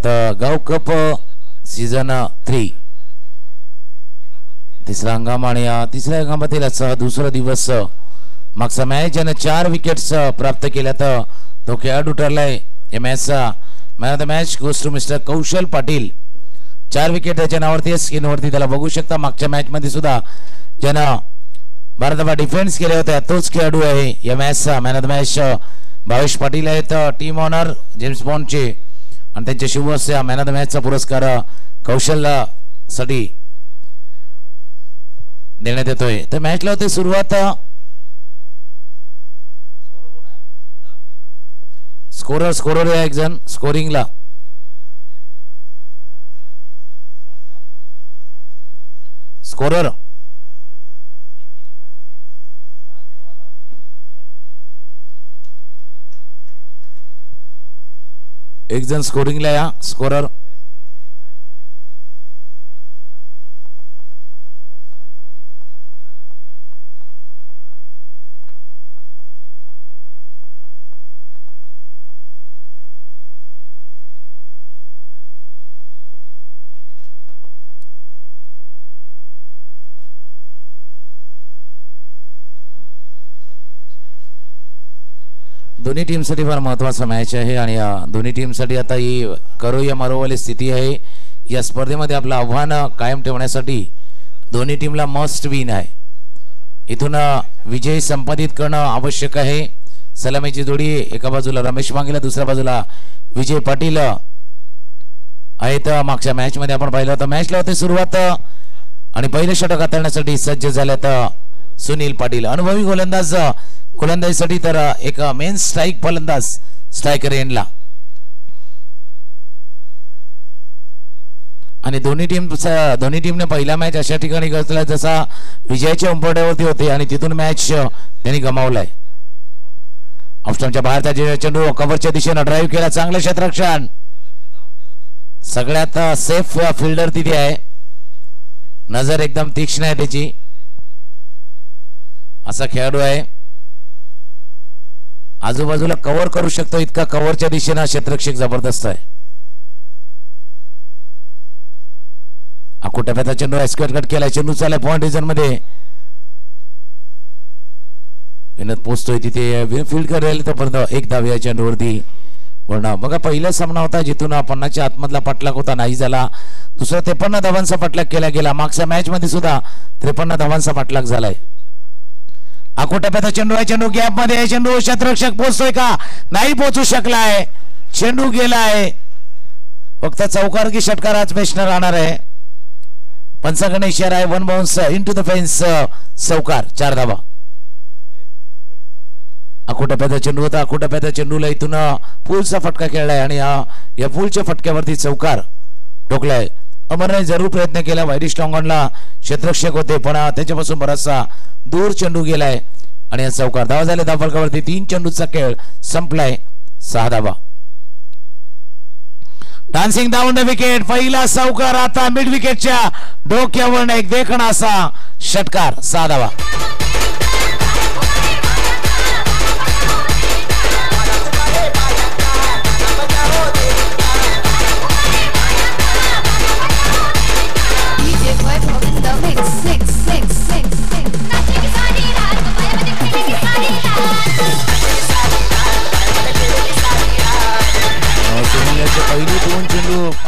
आता गाव cup season three तिसरा हंगाम आणि तिसऱ्या हंगामातील असा दुसरा दिवस मागचा मॅच यानं चार विकेट्स प्राप्त केल्या तर तो खेळाडू ठरलाय या मॅचचा man of the match goes mister Kaushal Patil. चार विकेट त्याच्या नावावरती स्क्रीनवरती त्याला बघू शकता. मागच्या मॅचमध्ये सुद्धा ज्यानं भारताला डिफेन्स केले होते तोच खेळाडू आहे या मॅचचा man of the match Bhavesh Patil आहेत टीम ऑनर जेम्स बॉन्डचे आणि त्यांच्या शुभस्य मॅन ऑफ द मॅचचा पुरस्कार कौशल्यासाठी देण्यात येतोय. तर मॅचला होते सुरुवात स्कोरर स्कोरर आहे एक जण स्कोरिंगला स्कोरर एक जण स्कोरिंगला या. स्कोरर दोन्ही टीमसाठी फार महत्त्वाचा मॅच आहे आणि या दोन्ही टीमसाठी आता ही करो या मरोवाली स्थिती आहे. या स्पर्धेमध्ये आपलं आव्हान कायम ठेवण्यासाठी दोन्ही टीमला मस्ट विन आहे. इथून विजय संपादित करणं आवश्यक आहे. सलामीची जोडी एका बाजूला रमेश मांगेला दुसऱ्या बाजूला विजय पाटील आहेत मागच्या मॅचमध्ये आपण पाहिलं होतं मॅचला होते सुरुवात आणि पहिलं षटक हाताळण्यासाठी सज्ज झाल्यात सुनील पाटील अनुभवी गोलंदाज गोलंदाजीसाठी तर एक मेन स्ट्राईक फलंदाज स्ट्रायकर एंडला आणि दोन्ही टीम दोन्ही टीमने पहिला मॅच अशा ठिकाणी घेतला जसा विजयाच्या उंबरड्यावरती होते आणि तिथून मॅच त्यांनी गमावलाय. ऑप्शनच्या बाहेरचा चेंडू कव्हरच्या दिशेनं ड्राईव्ह केला चांगलं क्षेत्रक्षण सगळ्यात सेफ फिल्डर तिथे आहे. नजर एकदम तीक्ष्ण आहे त्याची. असा खेळाडू आहे. आजूबाजूला कव्हर करू शकतो इतका कव्हरच्या दिशेनं क्षेत्ररक्षक जबरदस्त आहे. अकोटप्याचा चेंडू एस्क्वेअर कट केलाय. चेंडू चाललाय पॉइंट रिझनमध्ये. विनोद पोचतोय तिथे. फील्ड करेल तोपर्यंत एक धाव या चेंडूवरती पूर्ण बघा पहिला सामना होता जिथून पन्नाच्या आतमधला पाठलाग होता नाही झाला. दुसरा त्रेपन्न धावांचा पाठलाग केला गेला. मागच्या मॅच मध्ये सुद्धा त्रेपन्न धावांचा पाठलाग झालाय. अकोटप्याचा चेंडू आहे चेंडू गॅपमध्ये चेंडू क्षेत्ररक्षक पोहोचतोय का? नाही पोहोचू शकलाय. चेंडू गेलाय. फक्त चौकार की षटकार आज मेशनर राहणार आहे. पंचाकडे इशारा आहे one bounce into the fence चौकार चार धावा. अकोटप्याचा चेंडू होता अकोटप्याच्या चेंडूला इथून पूलचा फटका खेळलाय आणि या पूलच्या फटक्यावरती चौकार ठोकलाय. अमरने जरूर प्रयत्न केला. वायरिश टॉंगॉनला क्षेत्ररक्षक होते पण त्याच्यापासून बराचसा दूर चेंडू गेलाय. आणि या चौकार धावा झाले धावफलकावरती तीन चेंडूचा खेळ संपलाय. सहा धावा. Dancing down the wicket. पहिला चौकार आता मिड विकेटच्या डोक्यावर एक देखणा असा षटकार. सहा धावा.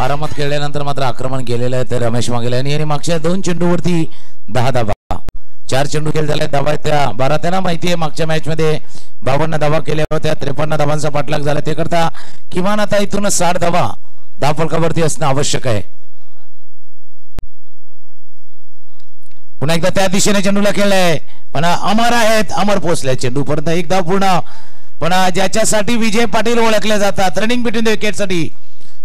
आरामात खेळल्यानंतर मात्र आक्रमण केलेलं आहे तर रमेश मागेला आणि मागच्या दोन चेंडूवरती दहा धाबा चार चेंडू खेळ झाले धाबा त्या बारा. त्यांना माहिती आहे मागच्या मॅच मध्ये बावन्न धाबा केल्या होत्या त्रेपन्न धाबांचा पाठलाग झाला. ते करता किमान आता इथून साठ धाबा दहा फलकावरती असणं आवश्यक आहे. पुन्हा एकदा त्या दिशेने चेंडूला खेळलाय. पण अमर आहेत अमर पोहोचले चेंडू. पर्यंत एकदा पूर्ण. पण ज्याच्यासाठी विजय पाटील ओळखले जातात रनिंग बिटवीन द विकेटसाठी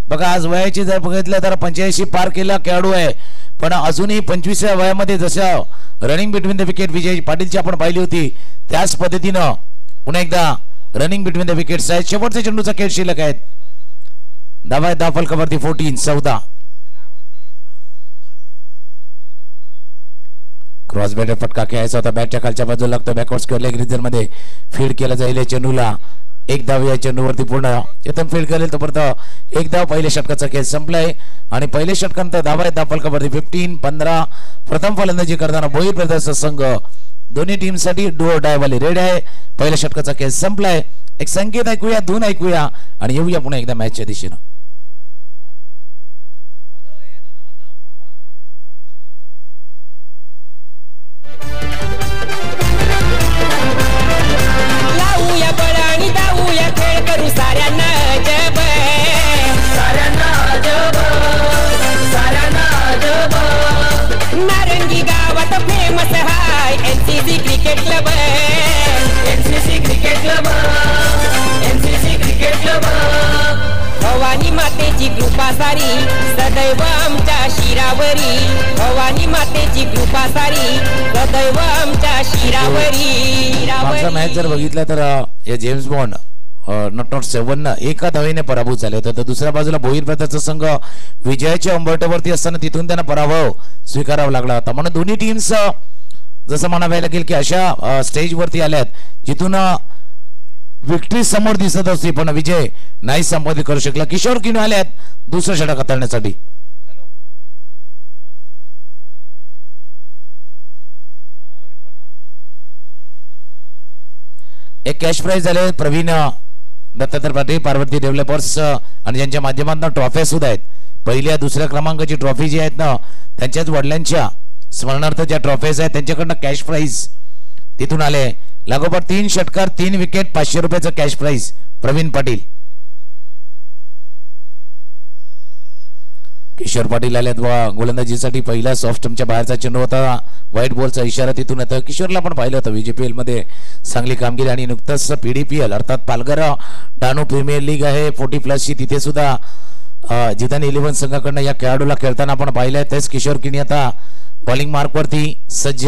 बघा आज वयाची जर बघितलं तर पंच्याऐंशी पार केला खेळाडू आहे. पण अजूनही पंचवीसव्या वयामध्ये जसं running between the wicket Vijay पाटीलची आपण पाहिली होती त्याच पद्धतीनं पुन्हा एकदा रनिंग बिटवीन द विकेट्स आहेत. शेवटचे चेंडूचा खेळ शिल्लक आहेत. धावा दहा फलकावरती फोर्टीन चौदा. क्रॉस बॅटर फटका खेळायचा होता. बॅटच्या खालच्या बाजूला लागतो. बॅकवर्ड स्क्वेअर लेग रिझनमध्ये फीड केला जाईल चेंडूला. एक धाव या चेंडूवरती पूर्ण चेतन फील्ड करेल. तोपर्यंत एक धाव पहिल्या षटकाचा खेळ संपलाय. आणि पहिल्या षटकानंतर धावा आहेत धाव फलकावरती फिफ्टीन पंधरा. प्रथम फलंदाजी करताना बोईर ब्रदर्सचा संघ दोन्ही टीमसाठी डो डायवाली रेड आहे. पहिल्या षटकाचा खेळ संपलाय. एक संकेत ऐकूया धून ऐकूया. आणि येऊया पुन्हा एकदा मॅचच्या दिशेनं. फेमस हाय NCC cricket club NCC cricket club NCC cricket club Bhavani मातेची कृपा सारी. सदैव आमच्या शिरावरी. भवानी मातेची कृपा सारी. सदैव आमच्या शिरावरी. मॅच जर बघितला तर या James Bond nought nought seven एका धावेने पराभूत झाले होते. तर दुसऱ्या बाजूला भोईर ब्रदरचा संघ विजयाच्या अंबरट्यावरती असताना तिथून त्यांना पराभव स्वीकारावा लागला होता. म्हणून दोन्ही टीम्स जसं म्हणावे लागेल की अशा स्टेजवरती आल्यात जिथून विक्ट्री समोर दिसत असते पण विजय नाही संपादित करू शकला. किशोर किन आल्यात दुसरं षटक हाताळण्यासाठी एक कॅश प्राईज झाले प्रवीण दत्तात्रय पाटील पार्वती डेव्हलपर्स आणि ज्यांच्या माध्यमातून ट्रॉफ्या सुद्धा आहेत. पहिल्या दुसऱ्या क्रमांकाची ट्रॉफी जी आहेत ना त्यांच्याच वडिलांच्या स्मरणार्थ ज्या ट्रॉफीज आहेत त्यांच्याकडनं कॅश प्राईज तिथून आले. लागोपाठ तीन षटकार तीन विकेट पाचशे रुपयाचं कॅश प्राईज प्रवीण पाटील. किशोर पाटील आल्यात वा गोलंदाजीसाठी पहिला सॉफ्टच्या बाहेरचा चेंडू होता. व्हाईट बॉलचा इशारा तिथून येतं. किशोरला पण पाहिलं होतं व्हीजीपीएलमध्ये. चांगली कामगिरी आणि नुकतंच पीडीपीएल अर्थात पालघर डानू प्रीमियर लीग आहे. फोर्टी प्लसची तिथे सुद्धा अं, जिथं इलेव्हन संघाकडनं या खेळाडूला खेळताना आपण पाहिलंय. तेच किशोर किणी आता बॉलिंग मार्कवरती सज्ज.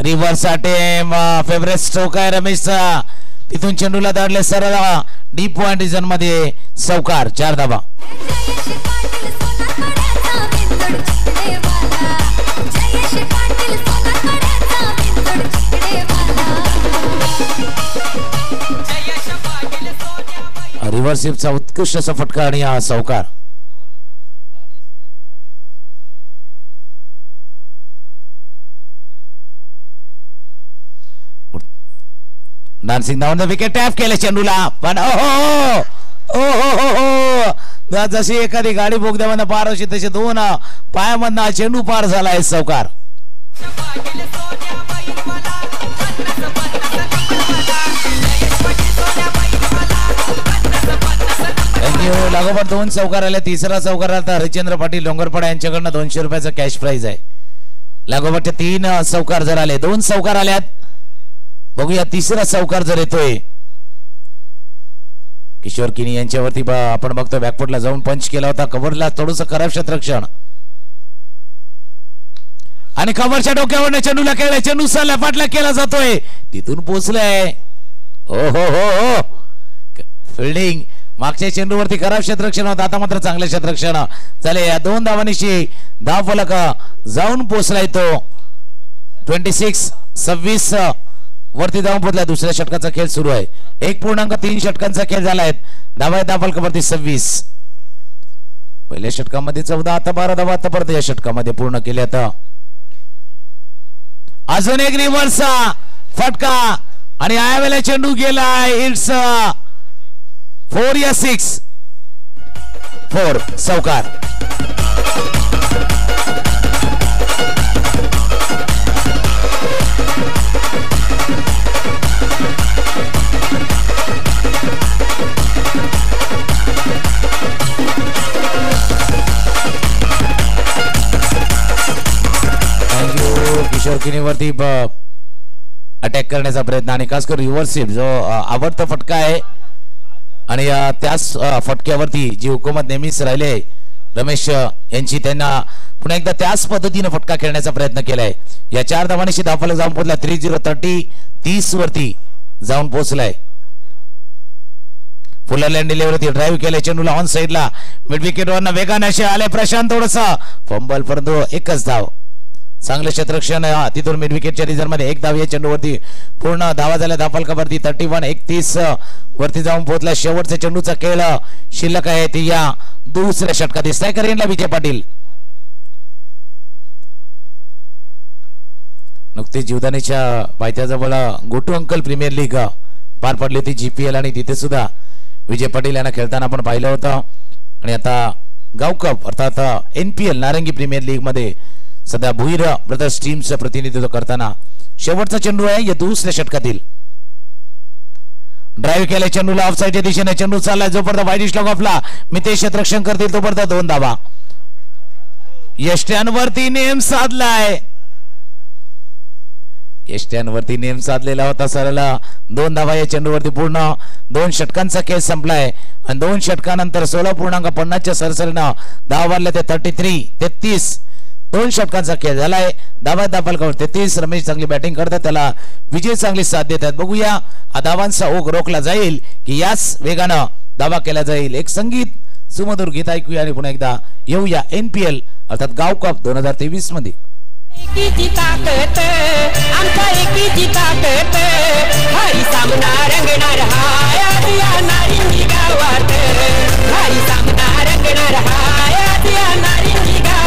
रिव्हर्स अटेम फेवरेट स्ट्रोक आहे रमेशचा. तिथून चेंडूला दाडले सरळ. डीप पॉइंट रिझनमध्ये. चौकार चार धाबा जयेश पाटील सोनारकड्याचा बिंदूड चिकडेवाला जयेश पाटील सोनारकड्याचा बिंदूड चिकडेवाला रिव्हर्स चा उत्कृष्ट असा फटका आणि हा चौकार डान्सिंग धावून विकेट टॅप केलं चेंडूला. पण ओहो! ओ हो हो हो जशी एखादी गाडी बोगद्यामधनं पार होती तशी दोन पायामधनं चेंडू पार झाला आहे चौकार लागोपाठ दोन चौकार आले तिसरा चौकार आला तर हरिचंद्र पाटील डोंगरपाडा यांच्याकडनं दोनशे रुपयाचा कॅश प्राइज आहे. लागोपाठ तीन चौकार जर आले दोन चौकार आल्यात. बघूया तिसरा चौकार जर येतोय किशोर किनी यांच्यावरती आपण बघतो बॅकफुटला जाऊन पंच केला होता. कव्हरला थोडस खराब क्षेत्रक्षण आणि कव्हरच्या डोक्यावर चेंडूला केलाय चेंडू लपाटला केला जातोय. तिथून पोचलाय. हो हो हो हो. फिल्डिंग मागच्या चेंडूवरती खराब क्षेत्रक्षण होता. आता मात्र चांगलं क्षेत्रक्षण चालेल या दोन धावांनीशी धाव फलक. जाऊन पोचलाय तो. ट्वेंटी सिक्स सव्वीस वरती जाऊन पोचलाय. दुसऱ्या षटकाचा खेळ सुरू आहे. एक पूर्णांक तीन षटकांचा खेळ झालाय. धावा आहे फलकावरती सव्वीस. पहिल्या षटकामध्ये चौदा आता बारा धावा आता परत या षटकामध्ये पूर्ण केले आता. अजून एक रिव्हर्सचा फटका आणि आयावेला चेंडू गेलाय इट्स फोर या सिक्स. फोर चौकार किशोरकिनीवरती अटॅक करण्याचा प्रयत्न. आणि खास करून युवरशिप जो आवडता फटका आहे आणि त्याच फटक्यावरती जी हुकूमत नेहमीच राहिले रमेश यांची त्यांना पुन्हा एकदा त्याच पद्धतीनं फटका खेळण्याचा प्रयत्न केलाय. या चार धावांशी धावफलक जाऊन पोहोचला थ्री झिरो थर्टी तीस वरती जाऊन पोहोचलाय. फुलर लँड ड्राईव्ह केले चेंडूला ऑन साईडला मिड विकेट वेगाने असे आले प्रशांत थोडस. फंबल परंतु एकच धाव. चांगलं क्षेत्रक्षण तिथून मिड विकेटच्या मध्ये एक धाव या चेंडूवरती. पूर्ण धावा झाल्या धापालकावरती थर्टी वन एकतीस वरती जाऊन पोहोचला. शेवटचा चेंडूचा खेळ शिल्लक आहे ती या दुसऱ्या षटकात दिसताय. करेनला विजय पाटील. नुकतीच जीवदानीच्या पायथ्याजवळ गोटू अंकल प्रीमियर लीग पार पडली होती जी पी एल आणि तिथे सुद्धा विजय पाटील यांना खेळताना आपण पाहिलं होतं. आणि आता गाव कप अर्थात N P L Narangi premier लीगमध्ये सध्या भुईर ब्रदर्स टीमचं प्रतिनिधित्व करताना शेवटचा चेंडू आहे या दुसऱ्या षटकातील. ड्राईव्ह केलाय चेंडूला ऑफसाईडच्या दिशेने चेंडू चाललाय जोपर्यंत वाईट लॉग ऑफला मितेश क्षेत्ररक्षण करतील तोपर्यंत दोन धावा. यष्ट्यांवरती नेम साधलाय. यष्ट्यांवरती नेम साधलेला होता सरला. दोन धावा या चेंडूवरती पूर्ण. दोन षटकांचा खेळ संपलाय. आणि दोन षटकानंतर सोळा पूर्णांक पन्नासच्या सरसरीनं दहा वाढल्या ते थर्टी थ्री तेहतीस. दोन षटकांचा खेळ झालाय. धावा दापाल तेहतीस रमेश चांगली बॅटिंग करतात. त्याला विजय चांगली साथ देतात. बघूया हा धावांचा ओघ रोखला जाईल की याच वेगानं दावा केला जाईल. एक संगीत सुमधुर गीत ऐकूया आणि पुन्हा एकदा येऊया एन पी एल अर्थात गाव कप दोन हजार तेवीसमध्ये. रंगणार हाय नारिंगी गावात.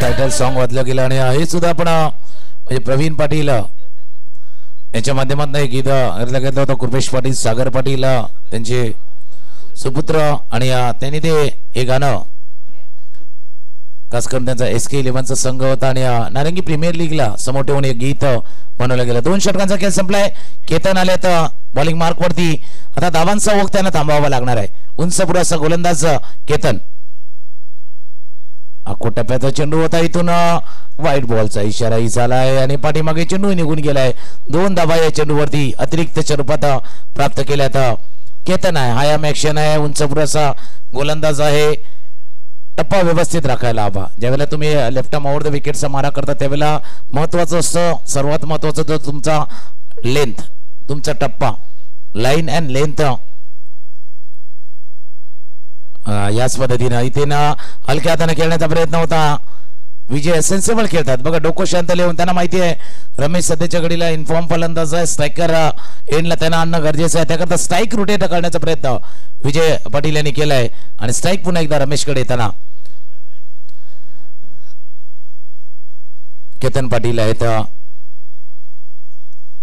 टायटल सॉन्ग वाजलं गेलं आणि हे सुद्धा आपण म्हणजे प्रवीण पाटील यांच्या माध्यमातून एक गीत घेतलं घेतलं होतं कृपेश पाटील सागर पाटील त्यांचे सुपुत्र आणि त्यांनी ते हे गाणं खास करून त्यांचा एस के इलेव्हनचा संघ होता आणि नारंगी प्रीमियर लीगला समोर ठेवून एक गीत बनवलं गेलं. दोन षटकांचा खेळ संपलाय. केतन आले तर बॉलिंग मार्क वरती. आता धावांचा ओघ त्यांना थांबवावा लागणार आहे. उंच पुराचा गोलंदाज केतन. अख्खो टप्प्याचा चेंडू होता इथून व्हाईट बॉलचा इशाराही झालाय आणि पाठीमागे चेंडू निघून गेलाय. दोन धाबा या चेंडूवरती अतिरिक्त स्वरूपात प्राप्त केल्यात केतन आहे. हायाम ऍक्शन आहे. उंच पुराचा गोलंदाज आहे. टप्पा व्यवस्थित राखायला हवा. ज्यावेळेला तुम्ही लेफ्ट आर्म ओव्हर द विकेटचा मारा करता त्यावेळेला महत्वाचं असतं सर्वात महत्वाचं जो तुमचा लेंथ तुमचा टप्पा. लाईन अँड लेंथ याच पद्धतीनं. इथे ना हलक्या हाताने खेळण्याचा प्रयत्न होता. विजय सेन्सेबल खेळतात. बघा डोकं शांत लिहून त्यांना माहिती आहे. रमेश सध्याच्या घडीला इन्फॉर्म फलंदाज आहे. स्ट्रायकर एंडला त्यांना आणणं गरजेचं आहे. त्याकरता स्ट्राईक रुटेट करण्याचा प्रयत्न विजय पाटील यांनी केलाय. आणि स्ट्राईक पुन्हा एकदा रमेशकडे येताना. केतन पाटील आहेत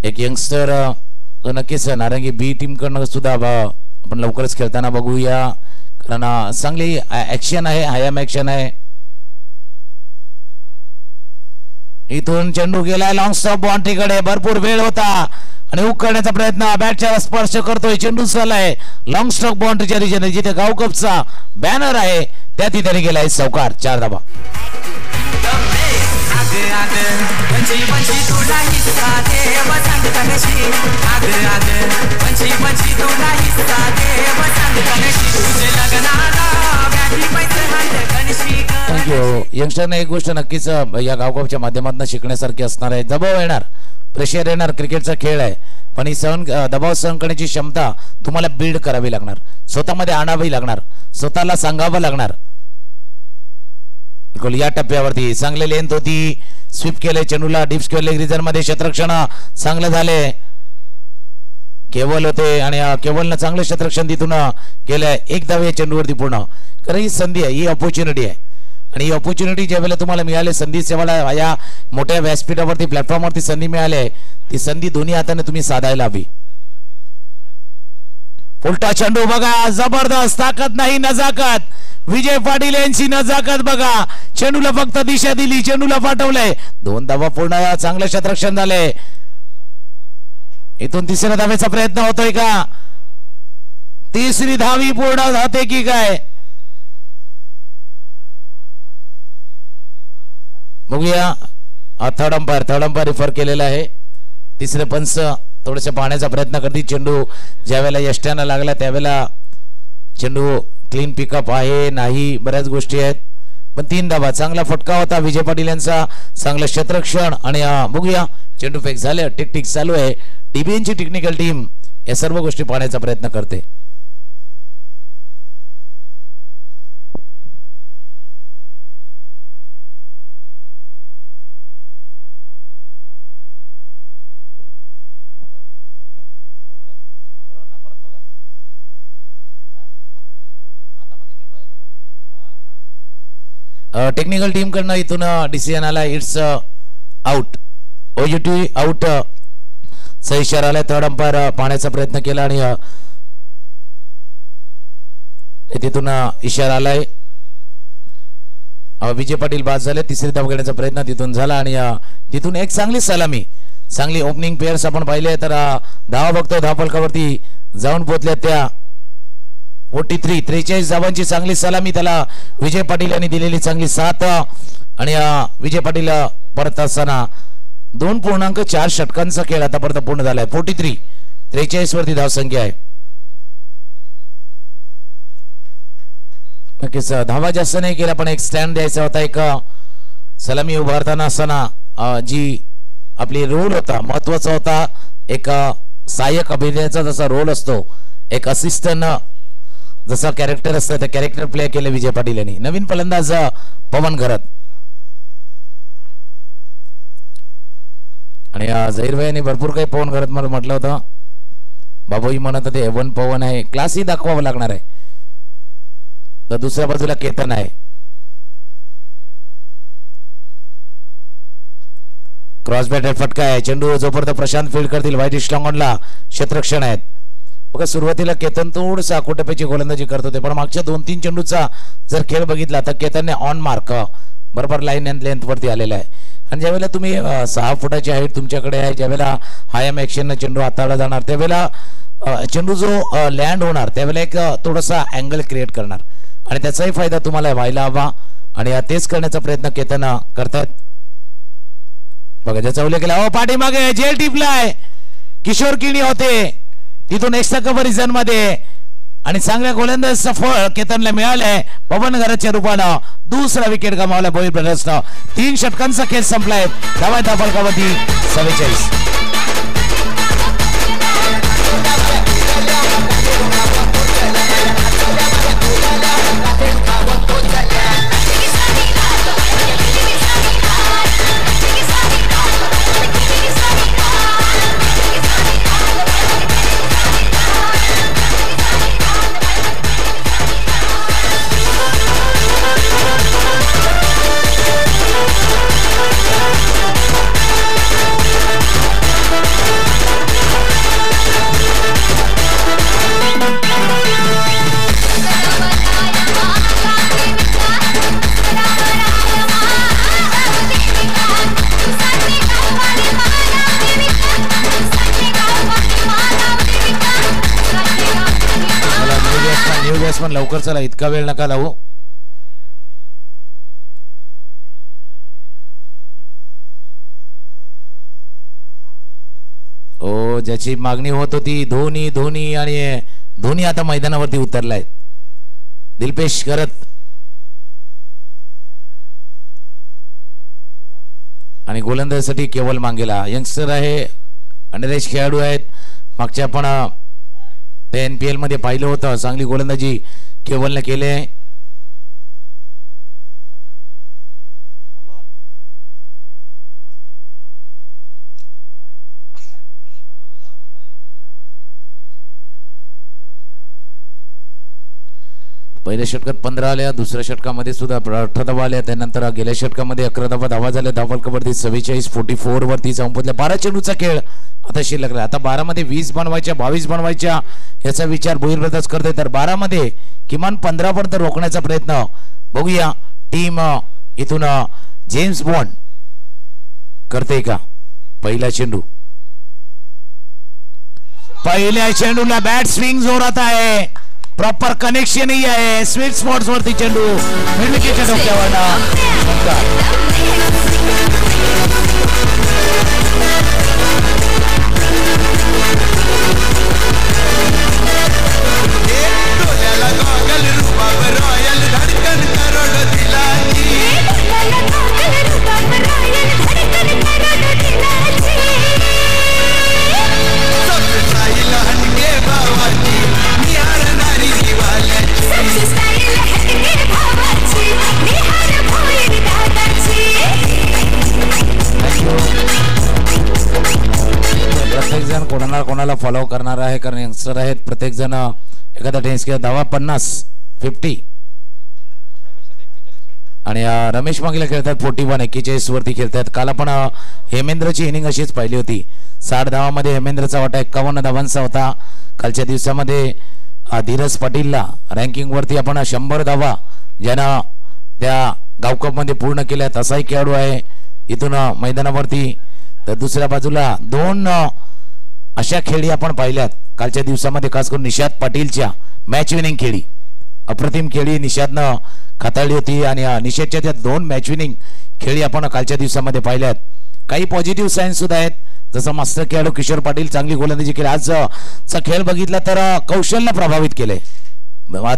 एक यंगस्टर तो नक्कीच नारंगी बी टीम कडनं सुद्धा आपण लवकरच खेळताना बघूया कारण चांगली ऍक्शन आहे हायम ऍक्शन आहे इथून चेंडू गेलाय लॉंग स्टॉप बाउंड्रीकडे भरपूर वेळ होता आणि हुक करण्याचा प्रयत्न बॅटच्या स्पर्श करतोय चेंडू चाललाय लॉंग स्टॉक बाउंड्रीच्या रिजन जिथे गावकपचा बॅनर आहे त्या ठिकाणी गेलाय सावकार चार धाबा आग आग पंची पंची तुला हिस्सा देव सांग कनशी आग आग पंची पंची तुला हिस्सा देव सांग कनशी तुझे लग्नाला पैसे कनशी थँक्यू यंगस्टरने एक गोष्ट नक्कीच या गावकपच्या माध्यमातून शिकण्यासारखी असणार आहे. दबाव येणार प्रेशर येणार क्रिकेटचा खेळ आहे. पण ही सहन दबाव सहन करण्याची क्षमता तुम्हाला बिल्ड करावी लागणार. स्वतःमध्ये आणावी लागणार. स्वतःला सांगावं लागणार. या टप्प्यावरती चांगले लेंथ होती स्वीप केले चेंडूला डीप स्क्वेअर लेग रिझनमध्ये चांगलं झाले. केवल होते आणि केवलनं चांगलं क्षेत्रक्षण तिथून केलंय. एक धाव या चेंडूवरती पूर्ण. कारण ही संधी आहे ही ऑपॉर्च्युनिटी आहे. आणि ही ऑपॉर्च्युनिटी ज्या वेळेला तुम्हाला मिळाली संधी सेवाला या मोठ्या व्यासपीठावरती प्लॅटफॉर्मवरती संधी मिळाली ती संधी दोन्ही हाताने तुम्ही साधायला हवी. उलटा चेंडू बघा जबरदस्त ताकद नाही नजाकत. विजय पाटील यांची नजाकत बघा. चेंडूला फक्त दिशा दिली चेंडूला पाठवलंय. दोन धावा पूर्ण चांगलं शतरक्षण झालंय. इथून तिसऱ्या धावेचा प्रयत्न होतोय का? तिसरी धावी पूर्ण जाते की काय? बघूया. Third umpire third umpire refer केलेला आहे. तिसरे पंच थोडंसं पाहण्याचा प्रयत्न करते चेंडू ज्यावेळेला यष्ट्यानं लागला त्यावेळेला चेंडू क्लीन पिकअप आहे नाही बऱ्याच गोष्टी आहेत. पण तीन धाबा चांगला फटका होता विजय पाटील यांचा. चांगलं क्षेत्रक्षण आणि बघूया. चेंडू फेक झाले टिकटिक चालू आहे. टीबीएनची टेक्निकल टीम या सर्व गोष्टी पाहण्याचा प्रयत्न करते. टेक्निकल टीम कडनं इथून डिसिजन आला इट्स आउट ओयुटी आउट सही इशारा आलाय थर्ड अंपायर पाहण्याचा प्रयत्न केला आणि तिथून इशारा आलाय विजय पाटील बाद झाले तिसरी धाव घेण्याचा प्रयत्न तिथून झाला आणि तिथून एक चांगली सलामी चांगली ओपनिंग प्लेयर्स आपण पाहिले तर धावा बघतो धावफलकावरती जाऊन पोहोचल्या त्या फोर्टी थ्री त्रेचाळीस धावांची चांगली सलामी त्याला विजय पाटील यांनी दिलेली चांगली सात. आणि विजय पाटील परत असताना दोन पूर्णांक चार षटकांचा खेळ आतापर्यंत पूर्ण झालाय फोर्टी थ्री त्रेचाळीस वरती धावसंख्या आहे. नक्कीच धावा जास्त नाही केला पण एक स्टँड द्यायचा होता एक सलामी उभारताना असताना जी आपली रोल होता महत्त्वाचा होता एक सहाय्यक अभिनयाचा जसा रोल असतो एक असिस्टंट जसा कॅरेक्टर असतं त्या कॅरेक्टर प्ले केलं विजय पाटील यांनी नवीन फलंदाज पवन घरत. आणि झहीर यांनी भरपूर काही पवन घरत मला म्हटलं होतं. बाबूही म्हणत होते वन पवन आहे क्लासही दाखवावं लागणार आहे. तर दुसऱ्या बाजूला केतन आहे. क्रॉस बॅटर फटका आहे. चेंडू जोपर्यंत प्रशांत फील्ड करतील व्हाईट स्ट्रॉंगला क्षेत्रक्षण आहेत. बघा सुरुवातीला केतन थोडसा कोटप्याची गोलंदाजी करत होते पण मागच्या दोन तीन चेंडूचा जर खेळ बघितला तर केतनने ऑन मार्क बरोबर लाईन अँड लेंथवरती आलेला आहे. आणि ज्यावेळेला तुम्ही सहा फुटाची हाईट तुमच्याकडे आहे ज्यावेळेला हायम ॲक्शननं चेंडू हाताळला जाणार त्यावेळेला चेंडू जो लँड होणार त्यावेळेला एक थोडासा अँगल क्रिएट करणार. आणि त्याचाही फायदा तुम्हाला व्हायला हवा. आणि तेच करण्याचा प्रयत्न केतन करतात करतायत. बघा ज्याचा उल्लेख केला हो पाठीमागे जेल टिपलाय. किशोर किणी होते. तिथून एक्स्ट्रा कव्हरिजनमध्ये. आणि चांगल्या गोलंदाजचं फळ केतनला मिळालंय. पवन घराच्या रूपानं दुसरा विकेट गमावला बोई ब्रदर्सनं तीन षटकांचा खेळ संपलाय. धावा धाफलकावरती सव्वेचाळीस. बॅट्समन पण लवकर चला इतका वेळ नका लावू. ओ ज्याची मागणी होत होती धोनी धोनी आणि धोनी आता मैदानावरती उतरलाय. दिलपेश करत. आणि गोलंदाजीसाठी केवल मांगेला. यंगस्टर आहे अंडरेज खेळाडू आहेत. मागच्या पण ते एन पी एलमध्ये पाहिलं होतं. चांगली गोलंदाजी केवलने केले पहिल्या षटकात पंधरा आल्या दुसऱ्या षटकामध्ये सुद्धा अठरा धावा आल्या त्यानंतर गेल्या षटकामध्ये अकरा धावा धावा झाल्या धावा कबड्डी सव्वेचाळीस फोर्टी फोर वरती जाऊन पोहोचल्या बारा चेंडूचा खेळ आता शिल्लक राहिला. आता बारामध्ये वीस बनवायच्या बावीस बनवायच्या याचा विचार भोईर करतोय. करते तर बारामध्ये किमान पंधरापर्यंत रोखण्याचा प्रयत्न बघूया. टीम इथून जेम्स बॉन्ड करते का? पहिला चेंडू. पहिल्या चेंडूला बॅट स्विंग जोरात आहे. प्रॉपर कनेक्शनही आहे. स्वीट स्पॉट्स वरती चेंडू. मिडविकेटच्या डोक्यावर कोणाला कोणाला फॉलो करणार आहे कारण यंगस्टर आहेत प्रत्येक जण एखादा टेनिस किंवा धावा पन्नास फिफ्टी आणि रमेश मागीला खेळतात फोर्टी वन एक्केचाळीस वरती खेळतात. काल आपण हेमेंद्रची इनिंग अशीच पाहिली होती. साठ धावामध्ये हेमेंद्रचा वाटा एक्कावन्न धावांचा होता. कालच्या दिवसामध्ये धीरज पाटीलला रँकिंग वरती आपण शंभर धावा ज्यानं त्या गावकपमध्ये पूर्ण केल्यात असाही खेळाडू आहे. इथून मैदानावरती. तर दुसऱ्या बाजूला दोन अशा खेळी आपण पाहिल्यात. कालच्या दिवसामध्ये खास करून निषाद पाटीलच्या मॅच विनिंग खेळी. अप्रतिम खेळी निषादनं खाताळली होती आणि अं, निषादच्या त्या दोन मॅच विनिंग खेळी आपण कालच्या दिवसामध्ये पाहिल्यात. काही पॉझिटिव्ह सायन्स सुद्धा आहेत. जसं मास्टर खेळाडू किशोर पाटील चांगली गोलंदाजी केली. आजचा खेळ बघितला तर कौशल्य कौशलनं प्रभावित केले.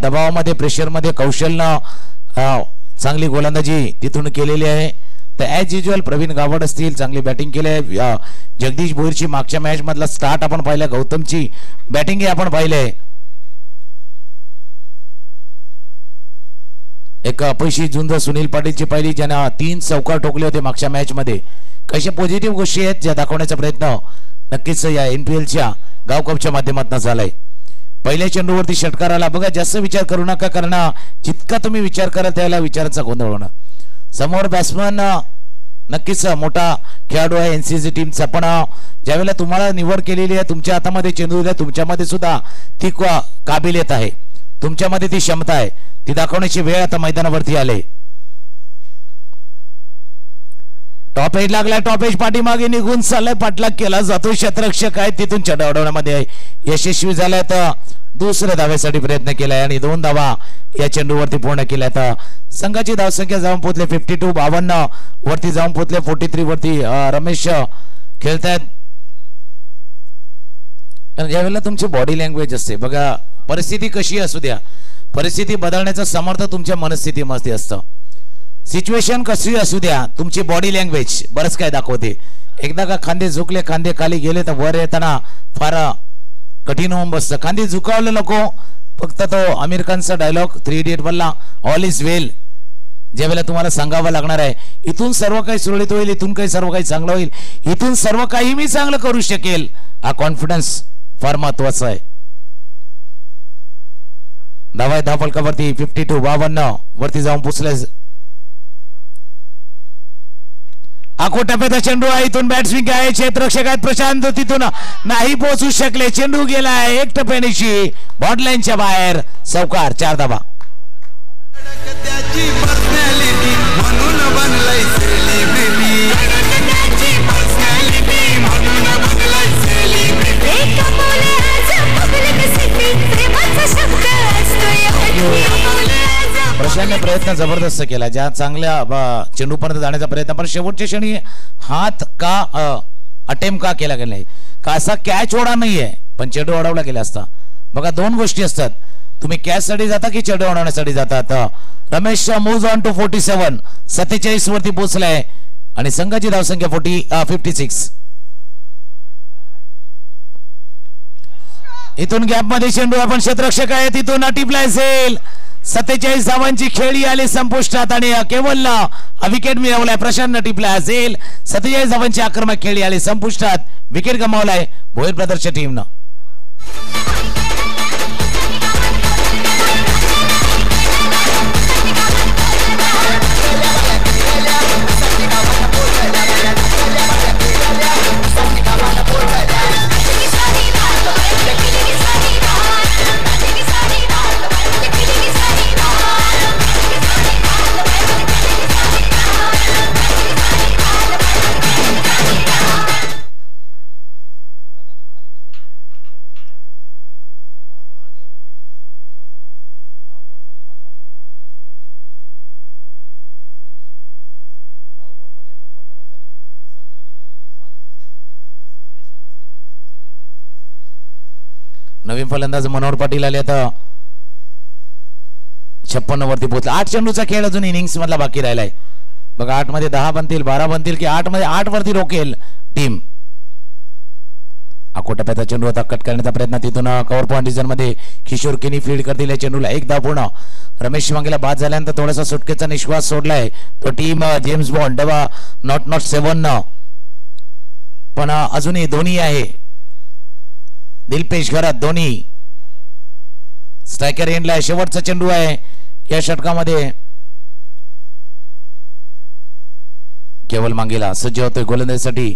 दबावामध्ये प्रेशरमध्ये कौशलनं चांगली गोलंदाजी तिथून केलेली आहे. तर ॲज युजल प्रवीण गावड असतील चांगली बॅटिंग केली आहे. जगदीश भोईरची मागच्या मॅच मधला स्टार्ट आपण पाहिला गौतमची बॅटिंग आपण पाहिले. एक अपयशी झुंज सुनील पाटीलची पहिली ज्यानं तीन चौकार ठोकले होते मागच्या मॅच मध्ये. कशा पॉझिटिव्ह गोष्टी आहेत ज्या दाखवण्याचा प्रयत्न नक्कीच या एन पी एलच्या गाव कपच्या माध्यमातून झालाय. पहिल्या चेंडूवरती षटकार आला बघा जास्त विचार करू नका कारण जितका तुम्ही विचार कराल त्याला विचारांचा गोंधळ होणार. समोर बॅट्समन नक्कीच मोठा खेळाडू आहे एनसीसी टीमचा पण ज्यावेळेला तुम्हाला निवड केलेली आहे तुमच्या हातामध्ये चेंडू दिला तुमच्यामध्ये सुद्धा ती क- काबिलियत आहे. तुमच्यामध्ये ती क्षमता आहे. ती दाखवण्याची वेळ आता मैदानावरती आले टॉप एज लागलाय टॉप एज पाठीमागे निघून चाललाय. पाठलाग केला जातो. शतरक्षक आहे तिथून चढवडवण्यामध्ये यशस्वी झालाय तर दुसऱ्या धाव्यासाठी प्रयत्न केलाय आणि दोन धावा या चेंडूवरती पूर्ण केल्या तर संघाची धावसंख्या जाऊन पोहोचले फिफ्टी टू बावन्न वरती जाऊन पोहोचले. फोर्टी थ्री वरती रमेश खेळतायत. यावेळेला तुमची बॉडी लँग्वेज असते. बघा परिस्थिती कशी असू द्या. परिस्थिती बदलण्याचं समर्थ तुमच्या मनस्थितीमध्ये असतं. सिच्युएशन कशी असू द्या तुमची बॉडी लँग्वेज बरंच काय दाखवते. एकदा का खांदे झुकले खांदे खाली गेले तर वर येताना फार कठीण होऊन बसतं. खांदे झुकावलं नको फक्त तो आमिर खानचा डायलॉग थ्री इडियट बनला ऑल इज वेल ज्यावेळेला तुम्हाला सांगावं लागणार आहे इथून सर्व काही सुरळीत होईल इथून काही सर्व काही चांगलं होईल इथून सर्व काही मी चांगलं करू शकेल. हा कॉन्फिडन्स फार महत्त्वाचा आहे. धावाय धापलकावरती फिफ्टी टू बावन्न वरती जाऊन पोचले आखो टप्प्याचा चेंडू आहे इथून बॅट्समिंग आहे क्षेत्ररक्षक आहेत प्रशांत तिथून नाही पोहोचू शकले. चेंडू गेलाय एक टप्प्यानिशी बॉटलाईनच्या बाहेर. चौकार चार धावा. प्रशांतने प्रयत्न जबरदस्त केला. ज्या चांगल्या चेंडूपर्यंत जाण्याचा प्रयत्न पण शेवटच्या क्षणी हात का अटेम्प का केला गेला नाही? का असा कॅच ओढा नाहीये पण चेंडू अडवला गेला असता. बघा दोन गोष्टी असतात. तुम्ही कॅच साठी जाता की चेंडू अडवण्यासाठी जाता? आता Ramesh move on to forty seven सत्तेचाळीस वरती पोहोचलाय. आणि संघाची धावसंख्या फोर्टी फिफ्टी सिक्स इथून गॅपमध्ये चेंडू आपण क्षेत्ररक्षक आहे तिथून टिपला असेल सत्तेचाळीस धावांची खेळी आली संपुष्टात आणि केवळ विकेट मिळवलाय. प्रशांत टिपला असेल. सत्तेचाळीस धावांची आक्रमक खेळी आली संपुष्टात. विकेट गमावलाय भोईर ब्रदर्सच्या टीमनं नवीन फलंदाज मनोहर पाटील आले आता. छप्पन्न वरती पोहोचला. आठ चेंडूचा खेळ अजून इनिंग्स मधला बाकी राहिलाय. बघा आठमध्ये दहा बनतील बारा बनतील की आठमध्ये आठ वरती रोकेल टीम. अकोटप्याचा चेंडू आता कट करण्याचा प्रयत्न तिथून कव्हर पॉईंट रिझनमध्ये किशोर किनी फील्ड करतील या चेंडूला. एकदा पूर्ण. रमेश शिवांगेला बाद झाल्यानंतर थोडासा सुटकेचा निश्वास सोडलाय. तो टीम uh, जेम्स बॉन्ड डबा नॉट नॉट सेवन पण uh, अजूनही धोनी आहे. दिलपेश घरात धोनी. स्ट्रायकर एंडला शेवटचा चेंडू आहे. या षटकामध्ये केवल मांगेला सज्ज होतोय गोलंदाजीसाठी.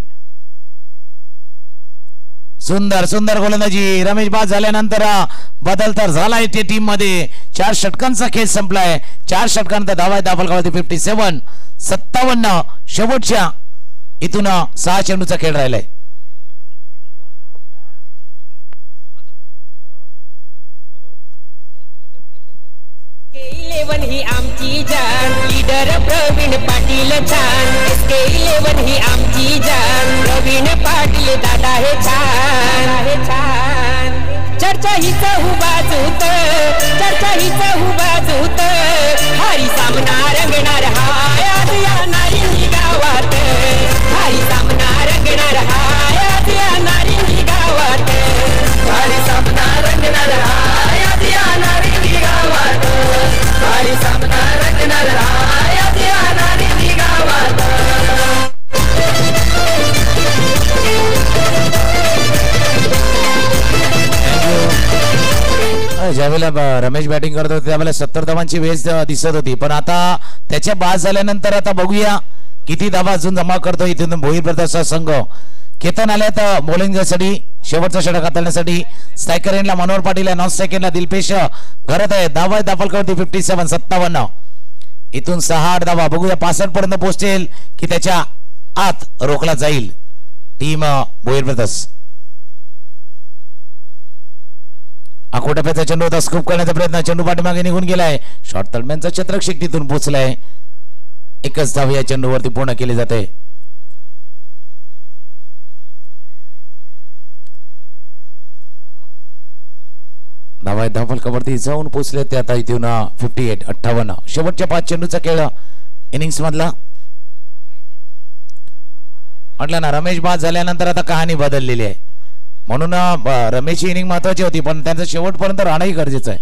सुंदर सुंदर गोलंदाजी. रमेश बाद झाल्यानंतर बदल तर झालाय ते टीममध्ये चार षटकांचा खेळ संपलाय. चार षटकांचा धावा आहे दाफलगावती फिफ्टी सेवन सत्तावन्न. शेवटच्या इथून सहा चेंडूचा खेळ राहिलाय. के ही आमची जान. लीडर प्रवीण पाटील छान. एस के इलेवन ही आमची जान. प्रवीण पाटील दादा हे छान. हे छान चर्चा ही चहू बाजूत चर्चा ही चहू बाजूत हरी सामना रंगणार हाय. आज या नारिंगी गावात. हरी सामना रंगणार हाय. आज या नारिंगी गावात. हरी सामना रंगणार सारी सामना रंगणार हाय आज या नारिंगी गावात ज्यावेळेला रमेश बॅटिंग करत होते त्यावेळेला सत्तर धावांची वेज दिसत होती. पण आता त्याच्या बाद झाल्यानंतर आता बघूया किती धावा अजून जमा करतो इथून भोईर प्रदेशचा संघ. केतन आल्यात बॉलिंगसाठी शेवटचा षटक हाताळण्यासाठी. स्ट्रायकर एंडला मनोहर पाटील नॉन स्ट्रायकरला दिलपेश. घरत आहे धावा आहे दाफलकरती फिफ्टी सेवन सत्तावन्न. इथून सहा आठ धावा बघूया पासष्ट पर्यंत पोहोचेल की त्याच्या आत रोखला जाईल. टीम भोईर प्रदेश अकोटप्याचा चेंडू होता स्कूप करण्याचा प्रयत्न चेंडू पाठीमागे निघून गेलाय. शॉर्ट तळम्यांचा चत्रक्षक तिथून पोहोचलाय. एकच धाव या चेंडूवरती पूर्ण केली जाते. धावा धाव फलकावरती जाऊन पोचले ते आता इथून फिफ्टी एट अठ्ठावन्न. शेवटच्या पाच चेंडूचा खेळ इनिंग्स मधला. म्हटलं ना रमेश बाद झाल्यानंतर आता कहाणी बदललेली आहे. म्हणून रमेशची इनिंग महत्वाची होती पण त्यांचं शेवटपर्यंत राहणंही गरजेचं आहे.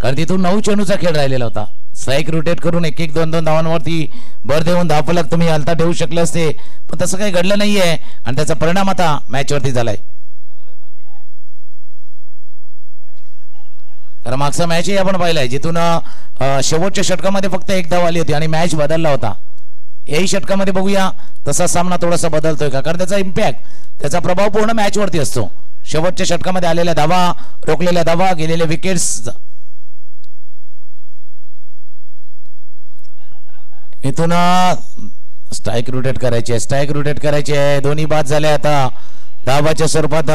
कारण तिथून नऊ चेंडूचा खेळ राहिलेला होता. स्ट्राईक रोटेट करून एक एक दोन दोन धावांवरती भर देऊन धावफलक तुम्ही हलता ठेवू शकले असते. पण तसं काही घडलं नाहीये. आणि त्याचा परिणाम आता मॅचवरती झालाय. कारण मागचा मॅचही आपण पाहिलाय जिथून शेवटच्या षटकामध्ये फक्त एक धाव आली होती आणि मॅच बदलला होता. याही षटकामध्ये बघूया तसा सामना थोडासा बदलतोय का? कारण त्याचा इम्पॅक्ट त्याचा प्रभाव पूर्ण मॅच वरती असतो. शेवटच्या षटकामध्ये आलेल्या धावा रोखलेल्या धावा गेलेल्या विकेट्स इथून स्ट्राईक रोटेट करायची आहे स्ट्राईक रोटेट करायची. आहे दोन्ही बाद झाले आता. धावाच्या स्वरूपात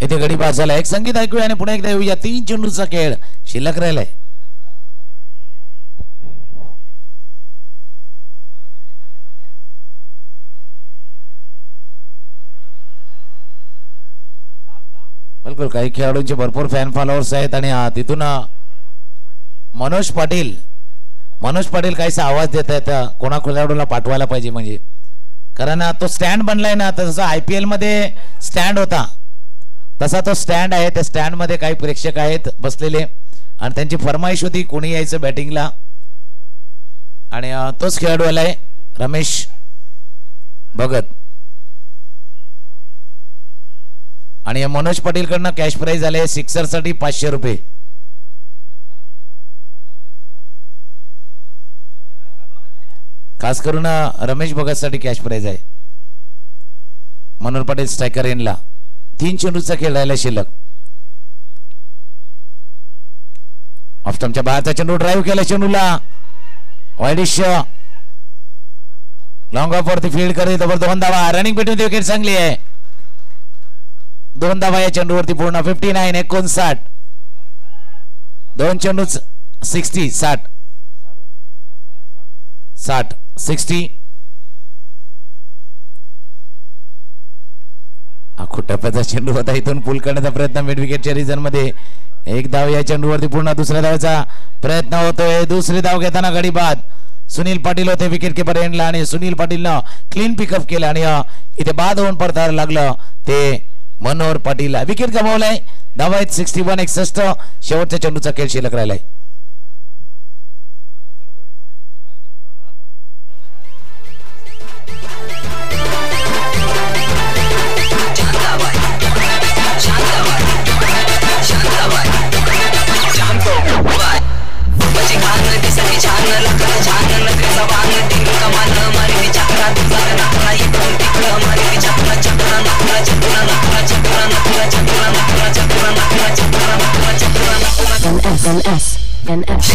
येथे इथे गडी बाद झाला. एक संगीत ऐकूया आणि पुन्हा एकदा येऊया. तीन चेंडूचा खेळ. शिल्लक राहिलाय. बिलकुल काही खेळाडूंचे भरपूर फॅन फॉलोअर्स आहेत आणि तिथून मनोज पाटील. मनोज पाटील काहीसा आवाज देत आहेत. कोणा खेळाडूला पाठवायला पाहिजे म्हणजे. कारण तो स्टँड बनलाय ना तसं आय पी एलमध्ये स्टँड होता. तसा तो स्टँड आहे. त्या स्टँडमध्ये काही प्रेक्षक आहेत बसलेले. आणि त्यांची फरमाईश होती कोणी यायचं बॅटिंगला आणि तोच खेळाडू आलाय रमेश भगत. आणि मनोज पाटील कडनं कॅश प्राईज आले सिक्सरसाठी पाचशे रुपये. खास करून रमेश भगत साठी कॅश प्राईज आहे. मनोहर पाटील स्ट्रायकर एनला तीन चेंडूचा खेळ राहिला शिल्लक ऑफस्टमच्या बाहेरचा चेंडू ड्राईव्ह केला चेंडूला वाईडिश लॉंग ऑफ वरती फील्ड करत जबर दोन धावा रनिंग बिटवीन विकेट चांगली आहे. दोन धावा या चेंडूवरती पूर्ण फिफ्टी नाईन एकोणसाठ. दोन चेंडू सिक्स्टी साठ. साठ सिक्स्टी टप्प्याचा चेंडू होता इथून पूल करण्याचा प्रयत्न मिड विकेटच्या रिझनमध्ये. एक धाव या चेंडूवरती पूर्ण दुसऱ्या धावाचा प्रयत्न होतोय. दुसरी धाव घेताना गडी बाद सुनील पाटील होते विकेट किपर एंडला आणि सुनील पाटीलनं क्लीन पिकअप केलं आणि इथे बाद होऊन पडताना लागलं. ते मनोहर पाटील. विकेट गमावलाय. धावा आहेत सिक्स्टी वन एकसष्ट. शेवटच्या चेंडूचा खेळ शिल्लक राहिलाय. NS, NS.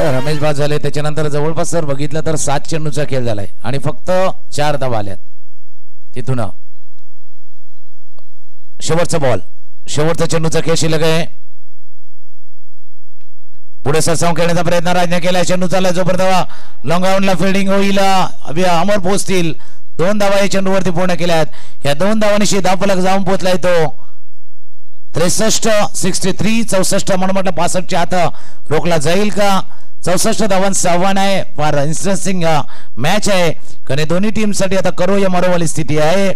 रमेश बाद झाले. त्याच्यानंतर जवळपास जर बघितलं तर सात चेंडूचा खेळ झालाय. आणि फक्त चार धावा आल्यात. तिथून शेवटचा बॉल शेवटचा चेंडूचा खेळ शिल्लक आहे. पुढे सरसावून खेळण्याचा प्रयत्न राजने केला चेंडू चालला जोपर्यंत धावा राऊंडला फिल्डिंग होईल अमर पोहोचतील दोन धावा या चेंडूवरती पूर्ण केल्यात या दोन धावांशी धावफलक जाऊन पोहोचलाय तो. त्रेसष्ट सिक्स्टी थ्री चौसष्ट म्हणून म्हटलं पासष्टच्या हात रोखला जाईल का? चौसष्ट धावांचं आव्हान आहे. फार इंटरेस्टिंग मॅच आहे. कारण दोन्ही टीमसाठी आता करो या मरोवाली स्थिती आहे.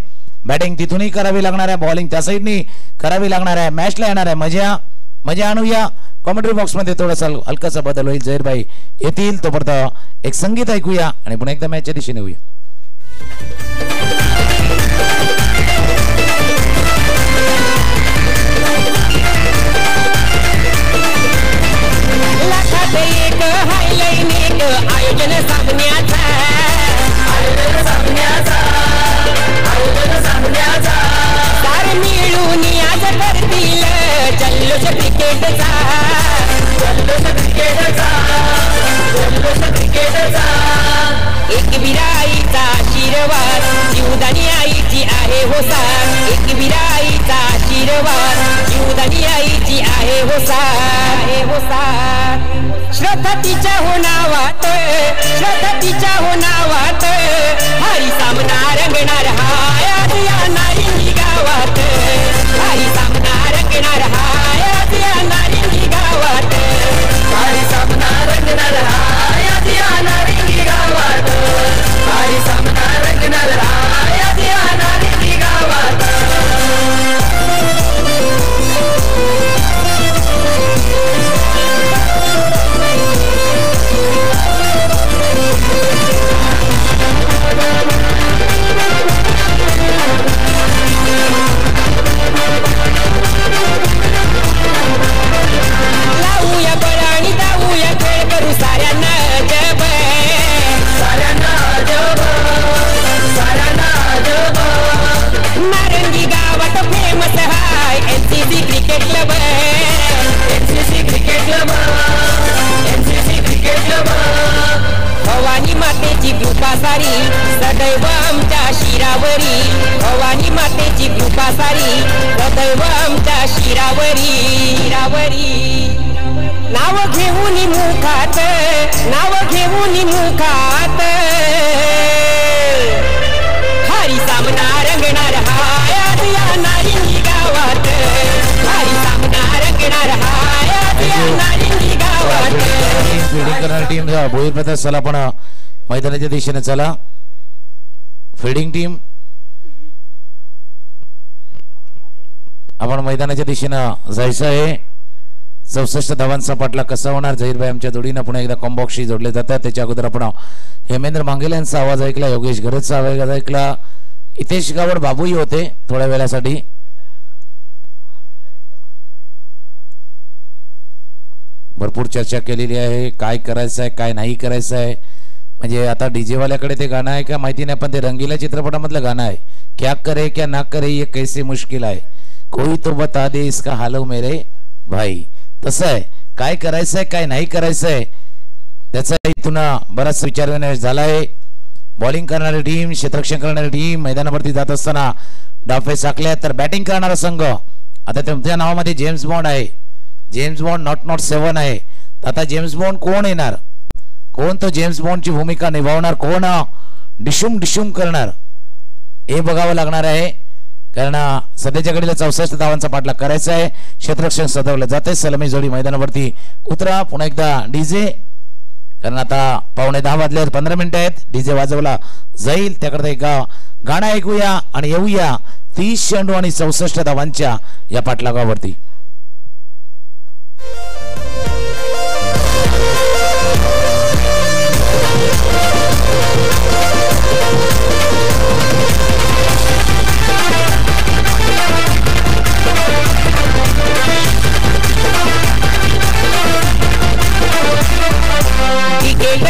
बॅटिंग तिथूनही करावी लागणार आहे बॉलिंग त्या साईडनी करावी लागणार आहे. मॅचला येणार आहे. मजा मजा आणूया. कॉमेंट्री बॉक्समध्ये थोडासा हलकासा बदल होईल. जहीरबाई येतील. तोपर्यंत एक संगीत ऐकूया आणि पुन्हा एकदा मॅचच्या दिशेने येऊया. जल्लोष क्रिकेटचा एक विराईचा आशीर्वाद जीवदानी आईची आहे होसा एक विराईचा आशीर्वाद जीवदानी आईची आहे होसा आहे होसा श्रद्धा तिच्या हो नावात श्रद्धा तिच्या हो नावात हरी सामना रंगणार हाय या नारिंगी गावात हरी सामना रंगणार हाय या नारिंगी गावात सामना रंगणार या नारिंगी गावात. सामना रंगणार या NCC cricket club NCC cricket club NCC cricket club Bhavani मातेची कृपा सारी सदैव आमच्या शिरावरी. भवानी मातेची कृपा सारी सदैव आमच्या शिरावरी. शिरावरी. नाव घेऊन मुखात नाव घेऊन मुखात. फिल्डिंग करणारी टीम भोईर प्रताप चला. पण मैदानाच्या दिशेने चला. फिल्डिंग टीम आपण मैदानाच्या दिशेनं जायचं आहे. चौसष्ट धावांचा पाटला कसा होणार? झहीरबाई आमच्या जोडीनं पुन्हा एकदा कॉम्बॉक्सशी जोडले जातात त्याच्या अगोदर आपण हेमेंद्र मांगेल यांचा आवाज ऐकला योगेश गरजचा आवाज ऐकला. इतेश गावड बाबूही होते. थोड्या वेळासाठी भरपूर चर्चा केलेली आहे काय करायचं आहे काय नाही करायचं आहे म्हणजे आता डी जेवाल्याकडे ते गाणं आहे का माहिती नाही पण ते रंगीला चित्रपटामधलं गाणं आहे. क्या करे क्या ना करे ये कैसे मुश्किल आहे. कोई तो बता दे इसका हालव हो मेरे भाई. तसं आहे. काय करायचं आहे काय नाही करायचं आहे त्याचा इथून बराच विचार झाला आहे. बॉलिंग करणारी टीम क्षेत्ररक्षण करणारी टीम मैदानावरती जात असताना डाफे आखल्या तर बॅटिंग करणारा संघ. आता तुमच्या नावामध्ये जेम्स बॉन्ड आहे. James Bond nought nought seven आहे. तर आता जेम्स बॉन्ड कोण येणार? कोण तो जेम्स बॉन्डची भूमिका निभावणार? कोण डिशुम डिशुम करणार? हे बघावं लागणार आहे. कारण सध्याच्या घडीला चौसष्ट धावांचा पाठलाग करायचा आहे. क्षेत्ररक्षण सजवलं जाते सलमी जोडी मैदानावरती उतरा. पुन्हा एकदा डीजे. कारण आता पावणे दहा वाजले आहेत पंधरा मिनिटं आहेत. डीजे वाजवला जाईल. त्याकडे एक गाणं ऐकूया आणि येऊया तीस चेंडू आणि चौसष्ट धावांच्या या पाठलागावरती.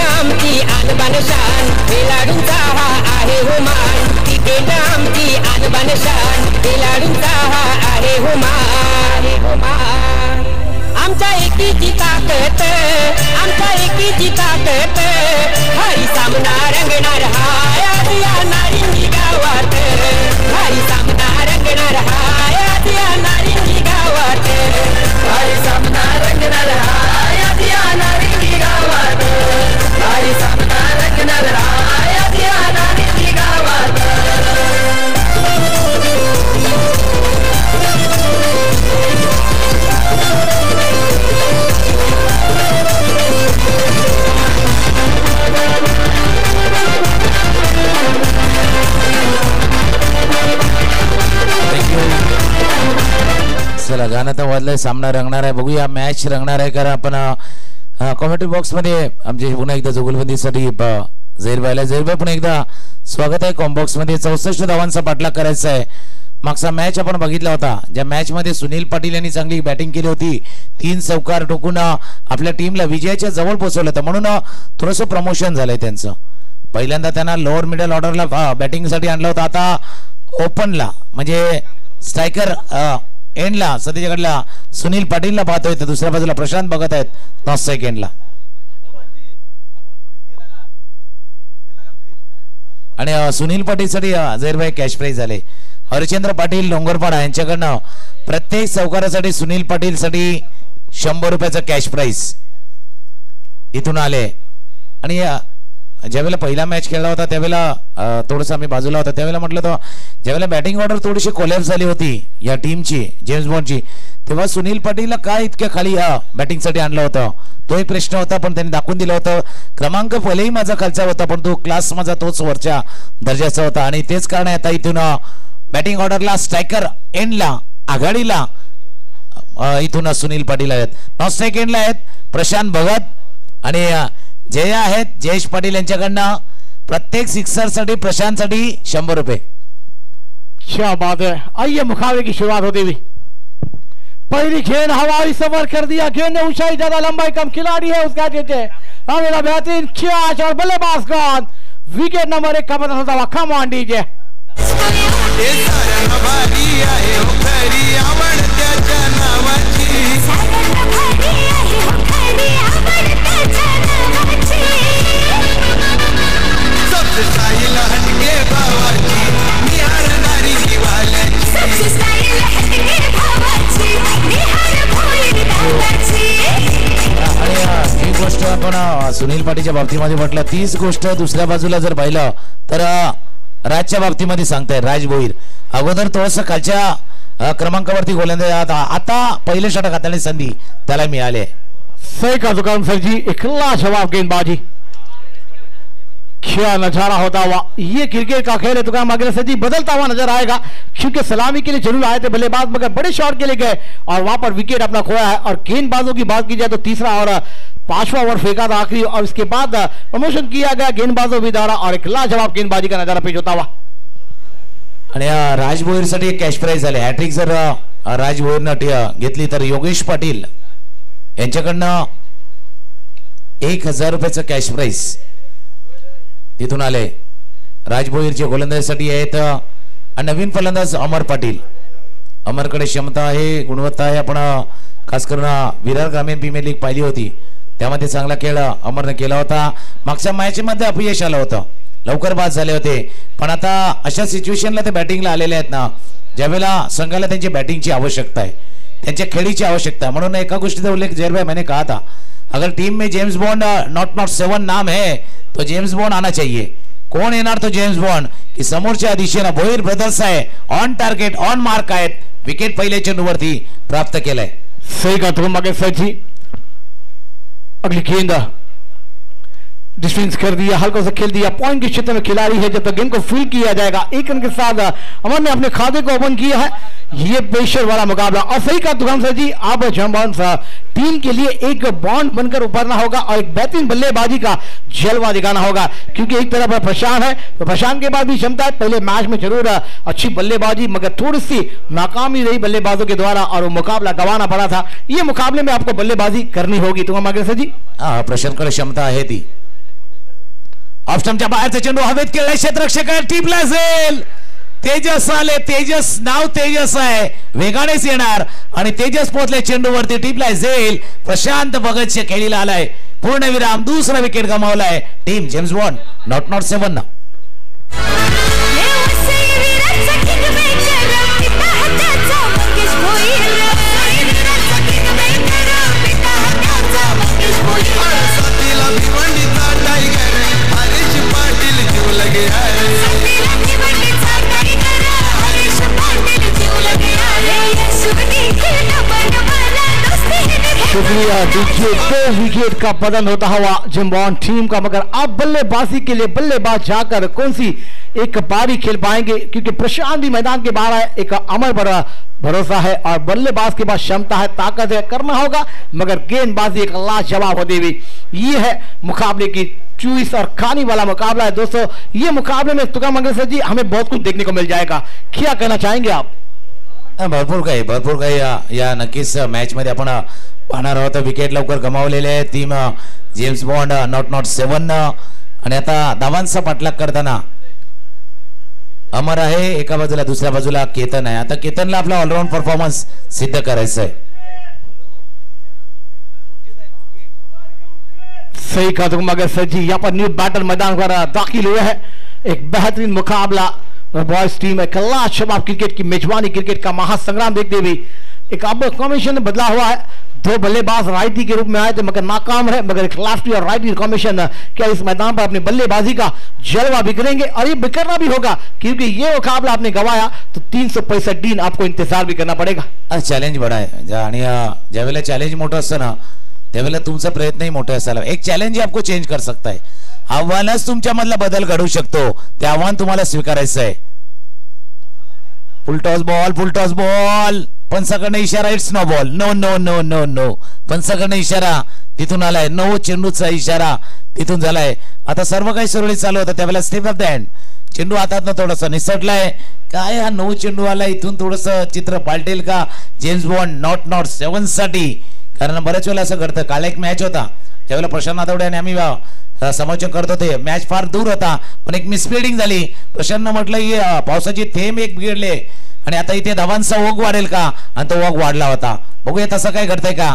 आमची आणबान शान खेळाडूंचा हा आहे हुमान क्रिकेट आमची आणबान शान खेळाडूंचा हा आहे हुमान हुमान आमच्या एकीची ताकद आमच्या एकीची ताकद हरी सामना रंगणार हाय या नारिंगी गावात. हरी सामना रंगणार हाय आज या नारिंगी गावात. हरी सामना रंगणार हाय आज या नारिंगी गावात. हरी सामना रंगणार हाय चला गाणं तर वाजलंय सामना रंगणार आहे. बघूया मॅच रंगणार आहे कारण आपण कॉमेंट्री बॉक्समध्ये आमचे पुन्हा एकदा जुगलबंदीसाठी झैरबाईला झैरबाई पुन्हा एकदा स्वागत आहे कॉम्बॉक्समध्ये. चौसष्ट धावांचा पाठलाग करायचा आहे. मागचा मॅच आपण बघितला होता. ज्या मॅचमध्ये सुनील पाटील यांनी चांगली बॅटिंग केली होती. तीन चौकार टोकून आपल्या टीमला विजयाच्या जवळ पोहोचवलं होतं. म्हणून थोडंसं प्रमोशन झालंय त्यांचं. पहिल्यांदा त्यांना लोअर मिडल ऑर्डरला बॅटिंगसाठी आणलं होतं. आता ओपनला म्हणजे स्ट्रायकर एंडला सध्याच्याकडला सुनील पाटीलला पाहतोय तर दुसऱ्या बाजूला प्रशांत बघत आहेत. नॉट सेकंडला आणि सुनील पाटीलसाठी अ, कॅश प्राईज झाले. हरिचंद्र पाटील डोंगरपाडा यांच्याकडनं प्रत्येक चौकारासाठी सुनील पाटीलसाठी शंभर रुपयाचं कॅश प्राईज इथून आले. आणि ज्यावेळेला पहिला मॅच खेळला होता त्यावेळेला थोडंसं आम्ही बाजूला होता. त्यावेळेला म्हटलं होतं ज्यावेळेला बॅटिंग ऑर्डर थोडीशी कोलॅप्स झाली होती या टीमची जेम्स बॉन्डची तेव्हा सुनील पाटीलला काय इतक्या खाली या बॅटिंगसाठी आणलं होतं? तो एक प्रश्न होता पण त्यांनी दाखवून दिलं होतं. क्रमांक भलेही माझा खालचा होता पण तो क्लास माझा तोच वरच्या दर्जाचा होता. आणि तेच कारण आहे आता इथून बॅटिंग ऑर्डरला स्ट्रायकर एंडला आघाडीला इथून सुनील पाटील आहेत. नॉन सेकंडला आहेत प्रशांत भगत आणि जय आहेत जयेश पाटील यांच्याकडनं प्रत्येक सिक्सरसाठी प्रशांतसाठी शंभर रुपये. क्या बात है. आइए मुकाबले की शुरुआत होती हुई पहली गेंद हवाई सफ़र कर दिया. गेंद ने ऊंचाई ज़्यादा लंबाई कम खिलाड़ी है उसका नीचे मेरा बेहतरीन कैच और बल्लेबाज कौन? विकेट नंबर एक का पता होता हुआ कम ऑन डीजे ते गोष्ट आपण सुनील पाटीलच्या बाबतीमध्ये म्हटलं तीच गोष्ट दुसऱ्या बाजूला जर पाहिलं तर राजच्या बाबतीमध्ये सांगताय राज भोईर अगोदर थोडस खालच्या अ, क्रमांकावरती गोलंदाज आता पहिले षटक हाताळण्याची संधी त्याला मिळाले सही का दुकान सर जी एक लाजवाब गेंदबाजी. क्या नज़ारा होता हुआ ये क्रिकेट का खेल है? दुकान मागे सर जी बदलता हुआ नज़र आएगा। क्योंकि सलामी के लिए ज़रूर आए थे बल्लेबाज मगर बड़े शॉट के लिए गए। और वहाँ पर विकेट अपना खोया है। और गेंदबाजों की बात की जाए तो तीसरा और पांचवा ओवर फेंका था आखिरी और इसके बाद प्रमोशन किया गया गेंदबाजों भी द्वारा और एक लाजवाब गेंदबाजी का नजारा पेश होता हुआ। आणि अ, राजसाठी कॅश प्राईज झाले. हॅट्रिक जर अ, राज भोईरनं घेतली तर योगेश पाटील यांच्याकडनं एक हजार रुपयाचं कॅश प्राईज तिथून आले. राज भोईरचे गोलंदाजीसाठी आहेत आणि नवीन फलंदाज अमर पाटील. अमरकडे क्षमता आहे गुणवत्ता आहे. आपण खास करून विरार ग्रामीण प्रीमियर लीग पाहिली होती. त्यामध्ये चांगला खेळ अमरनं अमरने केला होता. मागच्या मॅचमध्ये अपयश आलं होतं. लवकर बाद झाले होते. पण आता अशा सिच्युएशनला ते बॅटिंगला आलेले आहेत ना ज्यावेळेला संघाला त्यांची बॅटिंगची आवश्यकता आहे. त्यांच्या खेळीची आवश्यकता है म्हणून एका गोष्टीचा उल्लेख जैर भाई मैंने कहा था अगर टीम में James Bond nought nought seven नाम है तो जेम्स बॉन्ड आना चाहिए. कोण येणार तो जेम्स बॉन्ड की समोरच्या दिशेनं भोईर ब्रदर्स आहे ऑन टार्गेट ऑन मार्क आहेत विकेट पहिल्या चेंडूवरती प्राप्त केलंय. सही का तुम मगे सर जी अगली गेंद डिस्टेंस कर दिया, हल्का सा खेल दिया, पॉइंट के क्षेत्र में खिलाड़ी है, जब तक गेंद को फील किया जाएगा एक रन के साथ अमर ने अपने खाते को ओपन किया है। ये प्रेशर वाला मुकाबला। और सही का दुकान सर जी अब जम्बान टीम के लिए एक बॉन्ड बनकर उभरना होगा और एक बेहतरीन बल्लेबाजी का जलवा दिखाना होगा, क्योंकि एक तरफ़ प्रशांत है तो प्रशांत के बाद भी क्षमता है। पहले मैच में ज़रूर अच्छी बल्लेबाजी, मगर थोड़ी सी नाकामी रही बल्लेबाजों के द्वारा, और वो मुकाबला गंवाना पड़ा था। ये मुकाबले में आपको बल्लेबाजी करनी होगी। तुम्हारा मगर सर जी? हा प्रशांतकडे क्षमता है ती ऑप्शनच्या बाहेरचा चेंडू हवेत केलाय क्षेत्ररक्षक टीपला असेल तेजस आले. तेजस नाव तेजस आहे. वेगानेच येणार. आणि तेजस पोहोचले चेंडूवरती. टिपला जाईल प्रशांत भगतच्या खेळीला आलाय. पूर्ण विराम दुसरा wicket गमावलाय. Team James Bond nought nought seven शुक्रिया, देखिए, दो विकेट का पतन होता हुआ जिम्बॉन टीम का, मगर अब बल्लेबाजी के लिए बल्लेबाज जाकर कौन सी एक पारी खेल पाएँगे? क्योंकि प्रशांत भी मैदान के बाहर है एक अमर पर भरोसा है और बल्लेबाज के पास क्षमता है, ताकत है करना होगा, मगर गेंदबाजी एक लाजवाब होती हुई। ये है मुकाबले की चूइस और खानी वाला मुकाबला है। दोस्तों ये मुकाबले में तुका मंगल जी हमें बहुत कुछ देखने को मिल जाएगा। क्या कहना चाहेंगे आप? भरपूर काही भरपूर काही। या, नक्कीच मॅच मध्ये आपण पाहणार आहोत. विकेट लवकर गमावलेले team James Bond nought nought seven आणि आता धावांचा पाठलाग करताना अमर आहे. एका बाजूला दुसऱ्या बाजूला केतन आहे. आता केतनला आपला ऑलराऊंड परफॉर्मन्स सिद्ध करायचं सही कहा तुम मगर जी, यहाँ पर न्यू बैटल मैदान पर दाखिल हुए हैं। एक बेहतरीन मुकाबला बॉयज़ टीम है। कल्ला शबाब क्रिकेट की मेजबानी, क्रिकेट का महासंग्राम देखते हुए एक अब कॉम्बिनेशन बदला हुआ है। दो बल्लेबाज राइटी के रूप में आए थे, मगर नाकाम है, मगर एक लेफ्टी और राइटी कॉम्बिनेशन क्या इस मैदान पर अपनी बल्लेबाजी का जलवा बिखरेंगे और ये बिखरना भी होगा, क्योंकि ये मुकाबला आपने गवाया तो तीन सौ पैंसठ दिन आपको इंतज़ार भी करना पड़ेगा। चॅलेंज बडा ज्या- आणि ज्यावेळेला चॅलेंज मोठं असतं ना त्यावेळेला तुमचा प्रयत्नही मोठा असायला एक चॅलेंज आपको चेंज कर सकता है. आव्हानच तुमच्यामधला बदल घडू शकतो. ते आव्हान तुम्हाला स्वीकारायचं आहे. Full toss ball full toss ball पंचाकडनं इशारा it's no ball no no no no no पंचाकडनं इशारा तिथून आलाय. नो चेंडूचा इशारा तिथून झालाय. आता सर्व काही सुरळीत चालू होतं. त्यावेळेला स्टेप ऑफ द हँड चेंडू हातात थोडस निसटलाय. काय हा नऊ चेंडू आला? इथून थोडस चित्र पालटेल का? जेम्स बॉन्ड नॉट नॉट सेवनसाठी. कारण बऱ्याच वेळेला असं घडतं. काल एक मॅच होता. त्यावेळेला प्रशांत आठवडे आणि आम्ही अ, करत होते. मॅच फार दूर होता. पण एक मिसफिल्डिंग झाली. प्रशांतनं म्हटलं की पावसाची थेंब एक बिघडले आणि आता इथे धावांचा ओघ वाढेल का? आणि तो ओघ वाढला होता. बघूया तसं काय घडतंय का?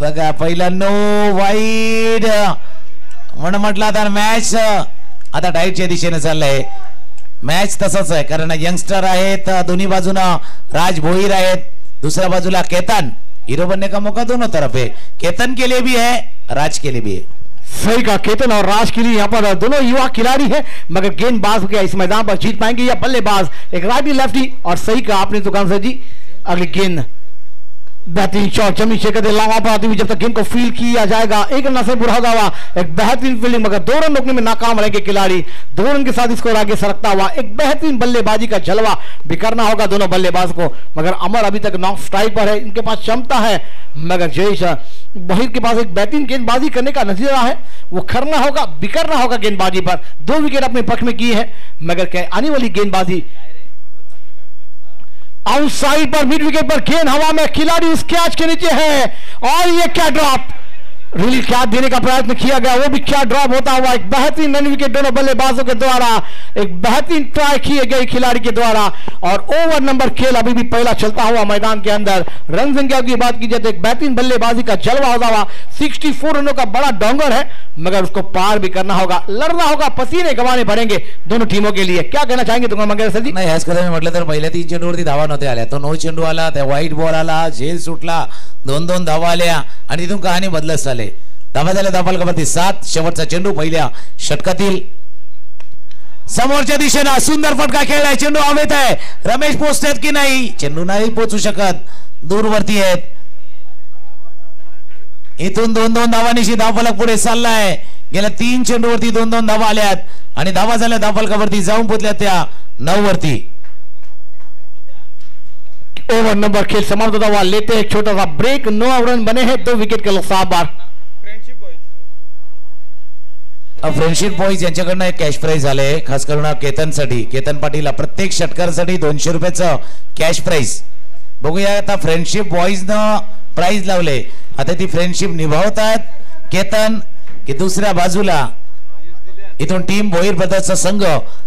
बघा पहिला नो वाईड म्हणून म्हटलं आता मॅच आता डाईटच्या दिशेने चाललंय. मॅच तसंच आहे. कारण यंगस्टर आहेत दोन्ही बाजूनं राज भोईर आहेत. दुसऱ्या बाजूला केतन. हीरो बनने का मौका दोनों तरफ़ है। केतन के लिए भी है, राज के लिए भी है। सही का केतन और राज के लिए यहाँ पर दोनों युवा खिलाड़ी है, मगर गेंदबाज क्या इस मैदान पर जीत पाएँगे या बल्लेबाज। एक राइटी लेफ्टी और सही का आपने दुकान से जी, अगली गेंद। बेहतरीन शॉट जमी शेखर दे लावा पर आती हुई जब तक गेंद को फील किया जाएगा, एक रन से बुरा हुआ एक बेहतरीन फील्डिंग मगर दो रन रोकने में नाकाम रहेंगे खिलाड़ी। दो रन के साथ इसको आगे सरकता हुआ, एक बेहतरीन बल्लेबाजी का जलवा बिखरना होगा दोनों बल्लेबाज को। मगर अमर अभी तक नॉक स्ट्राइक पर है, इनके पास क्षमता है, मगर जयेश बहिर के पास एक बेहतरीन गेंदबाजी करने का नतीजा है। वो करना होगा बिखरना होगा गेंदबाजी पर। दो विकेट अपने पक्ष में किए हैं, मगर क्या आने वाली गेंदबाजी आउटसाइड पर मिड विकेट पर गेंद हवा में। खिलाड़ी उस कैच के नीचे है और ये क्या ड्रॉप रिली क्या देने का प्रयत्न किया गया, वो भी क्या ड्रॉप होता हुआ, एक बेहतरीन रन विकेट दोनों बल्लेबाजों के द्वारा, एक बेहतरीन ट्राई किए गए खिलाड़ी के द्वारा, और ओवर नंबर खेल अभी भी पहला चलता हुआ मैदान के अंदर। रन संख्या की बात की जाए तो एक बेहतरीन बल्लेबाजी का जलवा होता हुआ 64 रनों का बड़ा डोंगर है, मगर उसको पार भी करना होगा लड़ना होगा, पसीने गंवाने पड़ेंगे दोनों टीमों के लिए। क्या कहना चाहेंगे तुम्हारा मंगेश सर जी? नाही ह्याच कदा मी म्हटलं तर पहिल्या तीन धावा नव्हत्या आल्या तो नऊ चेंडू आला त्या व्हाईट बॉल आला झेल सुटला दोन दोन धावा आल्या आणि तिथून कहाणी बदलत धावा झाल्या धावा फलकावरती सात शेवटचा चेंडू पहिल्या षटकातील. समोरच्या दिशेनं सुंदर फटका खेळलाय चेंडू हवेत आहे. रमेश पोचतात की नाही? चेंडू नाही पोचू शकत. दूरवरती आहेत. इथून दोन दोन धावांनीशी धावफलक पुढे चाललाय. गेल्या तीन चेंडूवरती दोन दोन धावा आल्यात. आणि धावा झाल्या धावफलकावरती जाऊन पोचल्या त्या नऊ वरती ओवर नंबर खेल समाप्त होता हुआ लेते हैं एक छोटा सा ब्रेक नौ रन बने हैं दो विकेट के सात बार. फ्रेंडशिप बॉईज यांच्याकडनं एक कॅश प्राईज आले खास करून केतनसाठी. केतन पाटील प्रत्येक षटकारसाठी दोनशे रुपयाचं कॅश प्राईज बघूया आता फ्रेंडशिप बॉईजनं प्राईज लावले. आता ती फ्रेंडशिप निभावतात केतन. की दुसऱ्या बाजूला इथून टीम भोईर ब्रदर्सचा संघ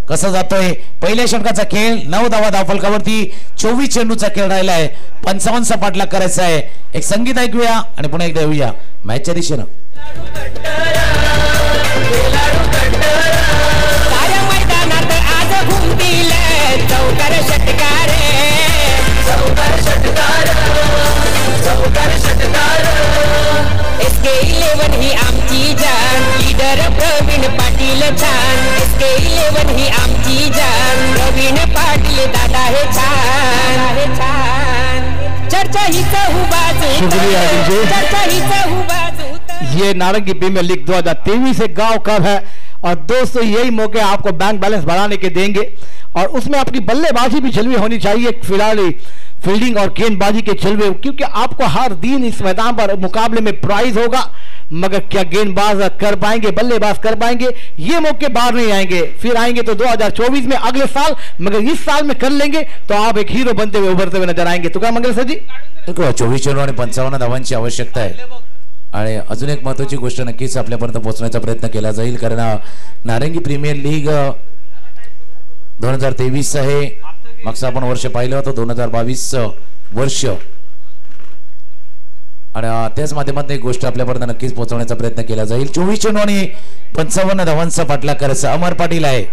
कसा जातोय? पहिल्या षटकाचा खेळ नऊ धावा धावफलकावरती चोवीस चेंडूचा खेळ राहिला आहे पंचावन्न सपाटला करायचा आहे. एक संगीत ऐकूया आणि पुन्हा एकदा येऊया. मॅचच्या दिशेनं. चौकार षटकार चौकार षटकार एस के इलेव्हन ही आमची जान लीडर प्रवीण पाटील छान। एस के ही आमची जान प्रवीण पाटील दादा हे छान। हे छान चर्चा ही चहू बाजू शुक्रिया डीजे। चर्चा ही चहू बाजू ये नारंगी प्रीमियर लीग 2023 से गाँव कब है? और दोस्तों यही मौके आपको बैंक बैलेंस बढ़ाने के देंगे। और उसमें आपकी बल्लेबाजी भी जलवी होनी चाहिए खिलाड़ी। फील्डिंग और गेंदबाजी के जलवे, क्योंकि आपको हर दिन इस मैदान पर मुकाबले में प्राइज होगा। मगर क्या गेंदबाज कर पाएँगे, बल्लेबाज कर पाएँगे, ये मौके बाहर नहीं आएँगे। फिर आएँगे तो 2024 में अगले साल, मगर इस साल में कर लेंगे तो आप एक हीरो बनते हुए, उभरते हुए नज़र आएँगे। तो क्या मंगल सर जी? देखो चोवीस चेंडू आणि पंचावन्न धावांची आवश्यकता आहे। आणि अजून एक महत्वाची गोष्ट नक्कीच आपल्यापर्यंत पोहोचण्याचा प्रयत्न केला जाईल, कारण नारंगी प्रीमियर लीग दोन हज़ार तेवीस आहे. मागचं आपण वर्ष पाहिलं होतं दोन हजार बावीस वर्ष. आणि त्याच माध्यमातून एक गोष्ट आपल्यापर्यंत नक्कीच पोहोचवण्याचा प्रयत्न केला जाईल. चोवीस चेंडू आणि पंचावन्न धावांचा पाठला करायचं अमर पाटील आहे.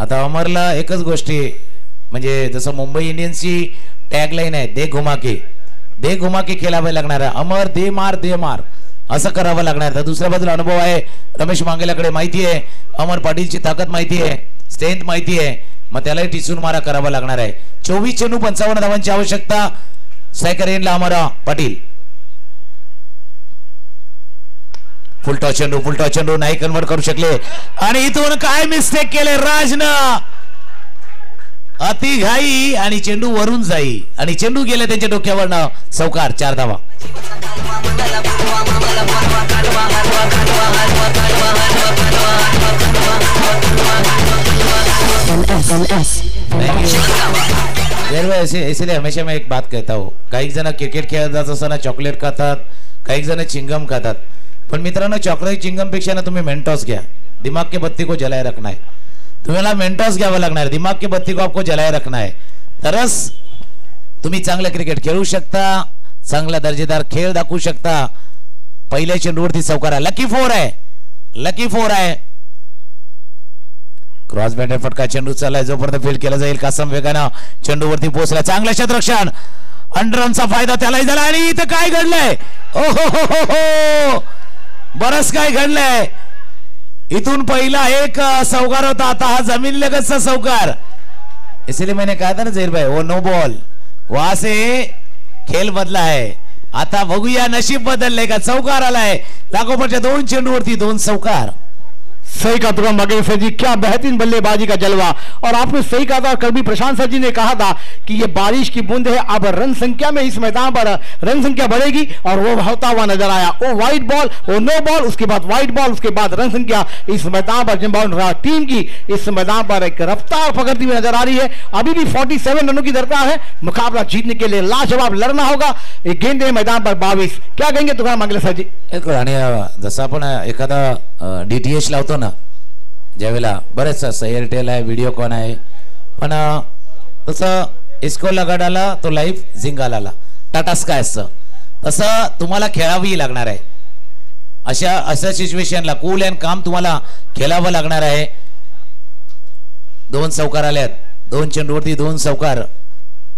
आता अमरला एकच गोष्टी म्हणजे जसं मुंबई इंडियन्सची टॅगलाईन आहे दे घुमाके. दे घुमाके खेळावे लागणार आहे. अमर दे मार दे मार. असं करावं लागणार तर दुसऱ्या बाजूला अनुभव आहे रमेश मांगेलाकडे माहिती आहे. अमर पाटीलची ताकद माहिती आहे स्ट्रेंथ माहिती आहे. मग त्यालाही टिचून मारा करावा लागणार आहे. चोवीस चेंडू पंचावन्न धावांची आवश्यकता. सायकर अमरा पाटील. फुलटॉ चेंडू फुलटॉ चेंडू नाही कन्वर्ट करू शकले. आणि इथून काय मिस्टेक केले राजनं? अति घाई आणि चेंडू वरून जाई. आणि चेंडू गेले त्यांच्या डोक्यावरनं. चौकार चार धावा. NS. देर ऐसे इसलिए हमेशा मैं एक बात कहता हूँ। काही जण क्रिकेट खेळत जात असताना चॉकलेट खातात काही जण चिंगम खातात पण मित्रांनो चॉकलेट चिंगमपेक्षा ना तुम्ही मेंटॉस घ्या। दिमाग के बत्ती को जलाए रखना है। तुम्हाला मेंटॉस घ्यावं लागणार दिमाग के बत्ती को आपको जलाए रखना है। तरच तुम्ही चांगलं क्रिकेट खेळू शकता चांगला दर्जेदार खेळ दाखवू शकता. पहिल्या चेंडूवरती चौकारा. लकी फोर आहे. लकी फोर आहे. क्रॉस बॅटर फटका चेंडू चाललाय. जोपर्यंत फील्ड केला जाईल कासम वेगानं चेंडूवरती पोहोचला. चांगलं क्षेत्ररक्षण अंडरमचा फायदा त्यालाही झाला आणि इथं काय घडलंय? ओ हो हो हो हो बरंच काय घडलंय. इथून पहिला एक अ, होता. आता हा जमीन लगतचा चौकार इसलिए मैंने कहा था ना जहीर भाई वो नो बॉल वहां से खेल बदला है. आता बघूया नशीब बदलले का? चौकार आलाय. लागोपाठच्या दोन चेंडूवरती दोन चौकार सही कहा तुरंत मगेश सर जी, क्या बेहतरीन बल्लेबाजी का जलवा। और आपने सही कहा था कल भी प्रशांत सर जी ने कहा था कि ये बारिश की बूंद है, अब रन संख्या में इस मैदान पर रन संख्या बढ़ेगी और वो होता हुआ नज़र आया। वो वाइट बॉल वो नो बॉल उसके बाद वाइट बॉल उसके बाद रन संख्या इस मैदान पर जम्बाउंड रहा टीम की इस मैदान पर एक रफ्तार पकड़ती हुई नज़र आ रही है। अभी भी 47 रनों की दरकार है। मुकाबला जीतने के लिए लाजवाब लड़ना होगा। एक गेंद मैदान पर बावीस। क्या कहेंगे तुकाराम मांगले सर जी? आपण एखादा डी टी एच लावतो बघणं ज्यावेळेला बरेच असं एअरटेल आहे व्हिडिओकॉन आहे. पण तसं इस्को गडाला तो लाईफ झिंगालाला टाटा स्काय असतं तसं तुम्हाला खेळावी लागणार आहे. अशा अशा सिच्युएशनला कूल अँड काम तुम्हाला खेळावं लागणार आहे. दोन चौकार आल्यात. दोन चेंडूवरती दोन चौकार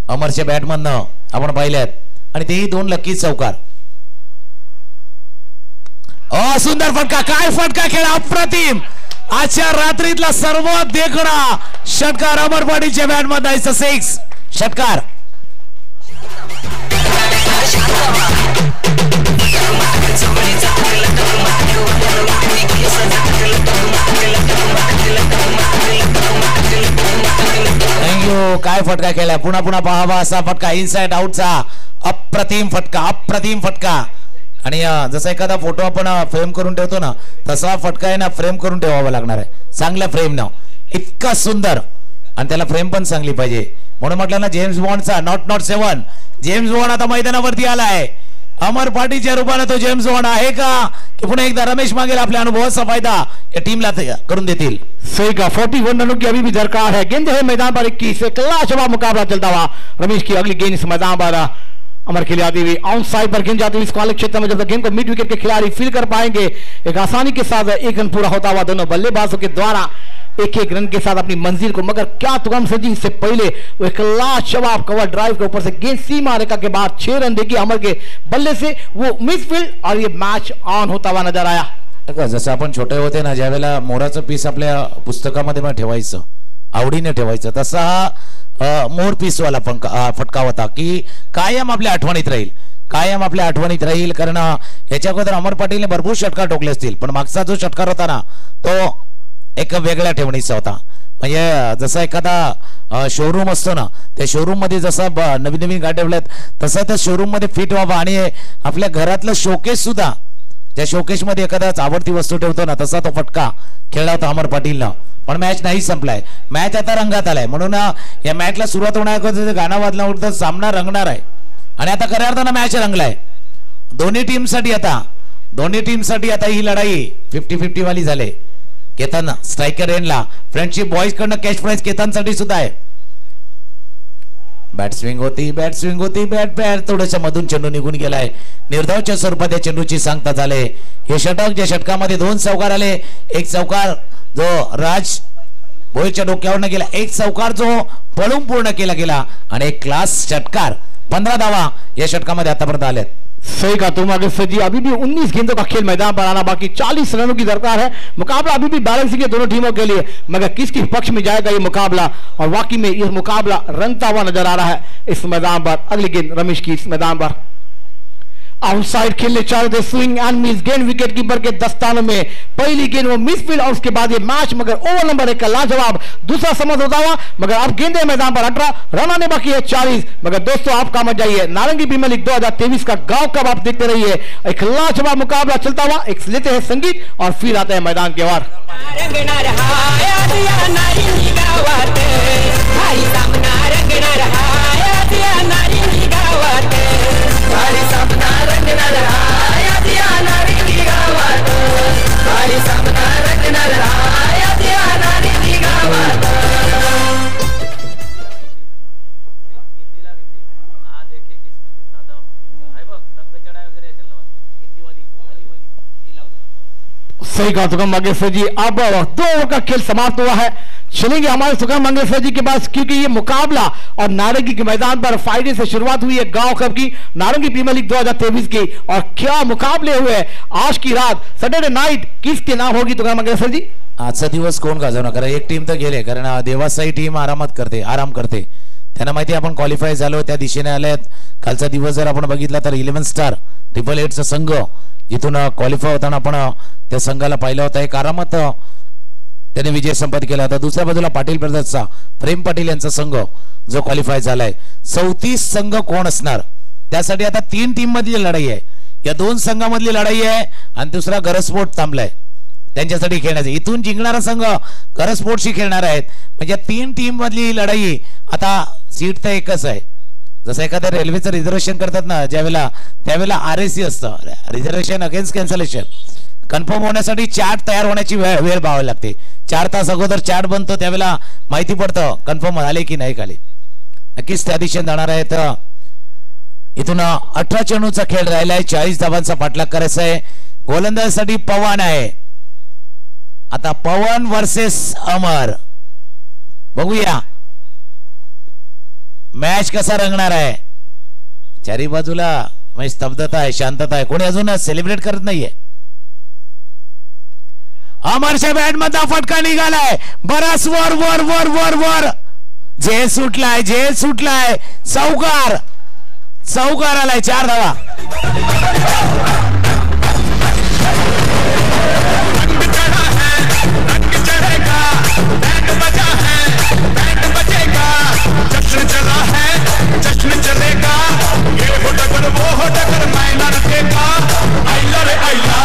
अमरच्या बॅटमधनं आपण पाहिल्यात. आणि तेही दोन लकी चौकार अ सुंदर फटका काय फटका खेळ अप्रतिम. आजच्या रात्रीतला सर्वात देखणा षटकार अमरपाडीच्या बॅटमध्ये सिक्स षटकार. थँक्यू काय फटका खेळला पुन्हा पुन्हा पहावा असा फटका. इनसाइड आउटचा अप्रतिम फटका अप्रतिम फटका. आणि जसा एखादा फोटो आपण फ्रेम करून ठेवतो ना तसा फटका आहे ना फ्रेम करून ठेवावा लागणार आहे. चांगल्या न. इतका सुंदर. आणि त्याला फ्रेम पण चांगली पाहिजे. म्हणून म्हटलं ना James बॉन्डचा nought nought seven. James Bond आता मैदानावरती आलाय. अमर पाटीच्या रूपाने तो जेम्स बॉन्ड आहे का? की पुन्हा एकदा रमेश मागेल आपल्या अनुभवाचा फायदा या टीमला ते करून देतील. सही का? 41 रनों की अभी भी दरकार है। गेंद है मैदान पर इक्कीस। एक मुकाबला चलता हुआ रमेश की अगली गेंद इस मैदान पर। अमर लिए आती हुई आउट साइड पर गेंद जाती हुई इस वाले क्षेत्र में जब तक गेंद को मिड विकेट के खिलाड़ी फील कर पाएँगे, एक आसानी के साथ एक रन पूरा होता हुआ दोनों बल्लेबाजों के द्वारा एक एक रन के साथ अपनी मंजिल को, मगर क्या तुगम सजी इससे पहले वो एक लाजवाब कवर ड्राइव के ऊपर से गेंद सीमा रेखा के बाद छह रन देगी अमर के बल्ले से, वो मिसफील्ड और ये मैच ऑन होता हुआ नज़र आया। जसं आपण छोटे होते ना ज्यावेळेला मोराचं पीस आपल्या पुस्तकामध्ये ठेवायचं, आवडीने ठेवायचं, तसा मोर पीसवाला पंका फटका होता की कायम आपल्या आठवणीत राहील. कायम आपल्या आठवणीत राहील कारण याच्या अगोदर अमर पाटीलने भरपूर षटकार टोकले असतील पण मागचा जो षटकार होता ना तो एक वेगळ्या ठेवणीचा होता. म्हणजे जसा एखादा शोरूम असतो ना त्या शोरूममध्ये जसा नवीन नवीन गाड्या ठेवल्यात तसा त्या शोरूममध्ये फिट व्हावा आणि आपल्या घरातलं शोकेस सुद्धा त्या शोकेशमध्ये एखादा आवडती वस्तू ठेवतो ना तसा तो फटका खेळला होता अमर पाटीलनं. पण मॅच नाही संपलाय. मॅच आता रंगात आलाय. म्हणून या मॅचला सुरुवात होण्याकरता गाणं वाजल्यावर सामना रंगणार आहे. आणि आता खऱ्या अर्थानं मॅच रंगलाय. दोन्ही टीमसाठी आता दोन्ही टीमसाठी आता ही लढाई फिफ्टी फिफ्टी वाली झाले. केतन स्ट्रायकर एनला फ्रेंडशिप बॉईज कडनं कॅश प्राईज केतनसाठी सुद्धा आहे. बॅट स्विंग होती बॅट स्विंग होती बॅट बॅट. थोडंसं मधून चेंडू निघून गेलाय. निर्धावच्या स्वरूपात या चेंडूची सांगता झाले. हे षटक ज्या षटकामध्ये दोन चौकार आले. एक चौकार जो राज भोईच्या डोक्यावरनं गेला. एक चौकार जो पळून पूर्ण केला गेला. आणि एक क्लास षटकार. पंधरा धावा या षटकामध्ये आतापर्यंत आलेत. सही कहा तुम अगर जी, अभी भी 19 गेंदों का खेल मैदान पर आना बाकी 40 रनों की दरकार है। मुकाबला अभी भी बैलेंसिंग है दोनों टीमों के लिए, मगर किसके किस पक्ष में जाएगा ये मुकाबला? और वाकई में यह मुकाबला रंगता हुआ नज़र आ रहा है इस मैदान पर। अगली गेंद रमेश की इस मैदान पर। आउटसाइड खेलने चाह रहे थे स्विंग एंड मिस गेंद विकेट कीपर के दस्तानों में। पहली गेंद वो मिस फ़ील्ड और उसके बाद ये मैच मगर ओवर नंबर एक का लाजवाब। दूसरा समझ होता हुआ, मगर अब गेंदे मैदान पर अठारह रन आने बाकी है चालीस। मगर दोस्तों, आप काम जाइए। नारंगी प्रीमियर लीग 2023 का गाँव कब आप देखते रहिए। एक लाजवाब मुकाबला चलता हुआ, एक लेते हैं संगीत और फिर आते हैं मैदान के बाहर सही कहा सुगम मंगेशकर जी। अब दो ओवर का खेल समाप्त हुआ है। चलेंगे हमारे सुगम मंगेशकर जी के पास क्योंकि ये मुकाबला और नारंगी के मैदान पर फ्राइडे से शुरुआत हुई है गांव कप की नारंगी प्रीमियर लीग 2023 की। और क्या मुकाबले हुए आज की रात सैटरडे नाइट किसके नाम होगी सुगम मंगेश्वर जी? आजचा दिवस कोण गाजवणार? कारण एक टीम तर गेले कारण देवासाई टीम आरामात करते आराम करते. त्यांना माहिती आहे आपण क्वालिफाय झालो त्या दिशेने आल्यात कालचा दिवस जर आपण बघितला तर इलेव्हन स्टार ट्रिपल एटचा संघ जिथून क्वालिफाय होताना आपण त्या संघाला पाहिलं होतं. एक आरामात त्याने विजय संपाद केला होता. दुसऱ्या बाजूला पाटील ब्रदर्सचा प्रेम पाटील यांचा संघ जो क्वालिफाय झालाय. चौतीस संघ कोण असणार? त्यासाठी आता तीन टीम मधली लढाई आहे. या दोन संघामधली लढाई आहे आणि दुसरा गरस्फोट थांबलाय. त्यांच्यासाठी खेळण्याचं. इथून जिंकणारा संघ गरस्फोटशी खेळणार आहेत. म्हणजे तीन टीम मधली लढाई आता सीट तर एकच आहे. जसं एखाद्या रेल्वेचं रिझर्वेशन करतात ना ज्यावेळेला त्यावेळेला आर एस सी असतं. रिझर्वेशन अगेन्स्ट कॅन्सलेशन कन्फर्म होण्यासाठी चार्ट तयार होण्याची वेळ वेळ पाहावी लागते. चार तास अगोदर चार्ट बनतो त्यावेळेला माहिती पडतं कन्फर्म झाले की नाही खाली. नक्कीच त्या दिशेने जाणार आहे तर इथून अठरा चेंडूचा खेळ राहिला आहे चाळीस धावांचा पाठलाग करायचा आहे. गोलंदाजीसाठी पवन आहे. आता पवन वर्सेस अमर. बघूया. मॅच कसा रंगणार आहे? चारी बाजूला म्हणजे स्तब्धता आहे शांतता आहे. कोणी अजून सेलिब्रेट करत नाहीये? अमरच्या बॅट मधला फटका निघालाय बराच वर वर वर वर वर। जे सुटलाय जे सुटलाय चौकार चौकार आलाय चार धावा। रंग चढ़ा है रंग चढ़ेगा बैंड बजा है बैंड बजेगा। जश्न चला है जश्न चलेगा ये हो डगर वो हो डगर मैना रखेगा आइला रे आइला थँक्यू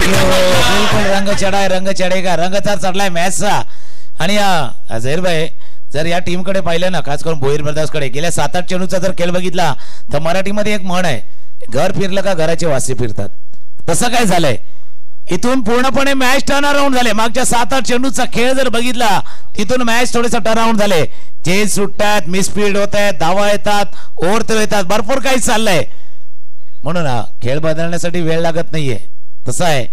बिलकुल रंग चढाय रंग चढेगा. रंग तर चढलाय मॅचचा आणि अ, झहीर भाई जर या टीमकडे पाहिलं ना खास करून भोईर ब्रदर्सकडे गेल्या सात आठ चेंडूचा जर खेळ बघितला तर मराठीमध्ये एक म्हण आहे घर फिरलं का घराचे वासे फिरतात. तसं काय झालंय? इथून पूर्णपणे मॅच टर्न अराउंड झाले. मागच्या सात आठ चेंडूचा खेळ जर बघितला तिथून मॅच थोडेसा टर्न अराउंड झाले. जे सुटतात मिसफील्ड होत आहेत धावा येतात ओव्हर तर येतात. भरपूर काही चाललंय. म्हणून हा खेळ बदलण्यासाठी वेळ लागत नाहीये. तसा आहे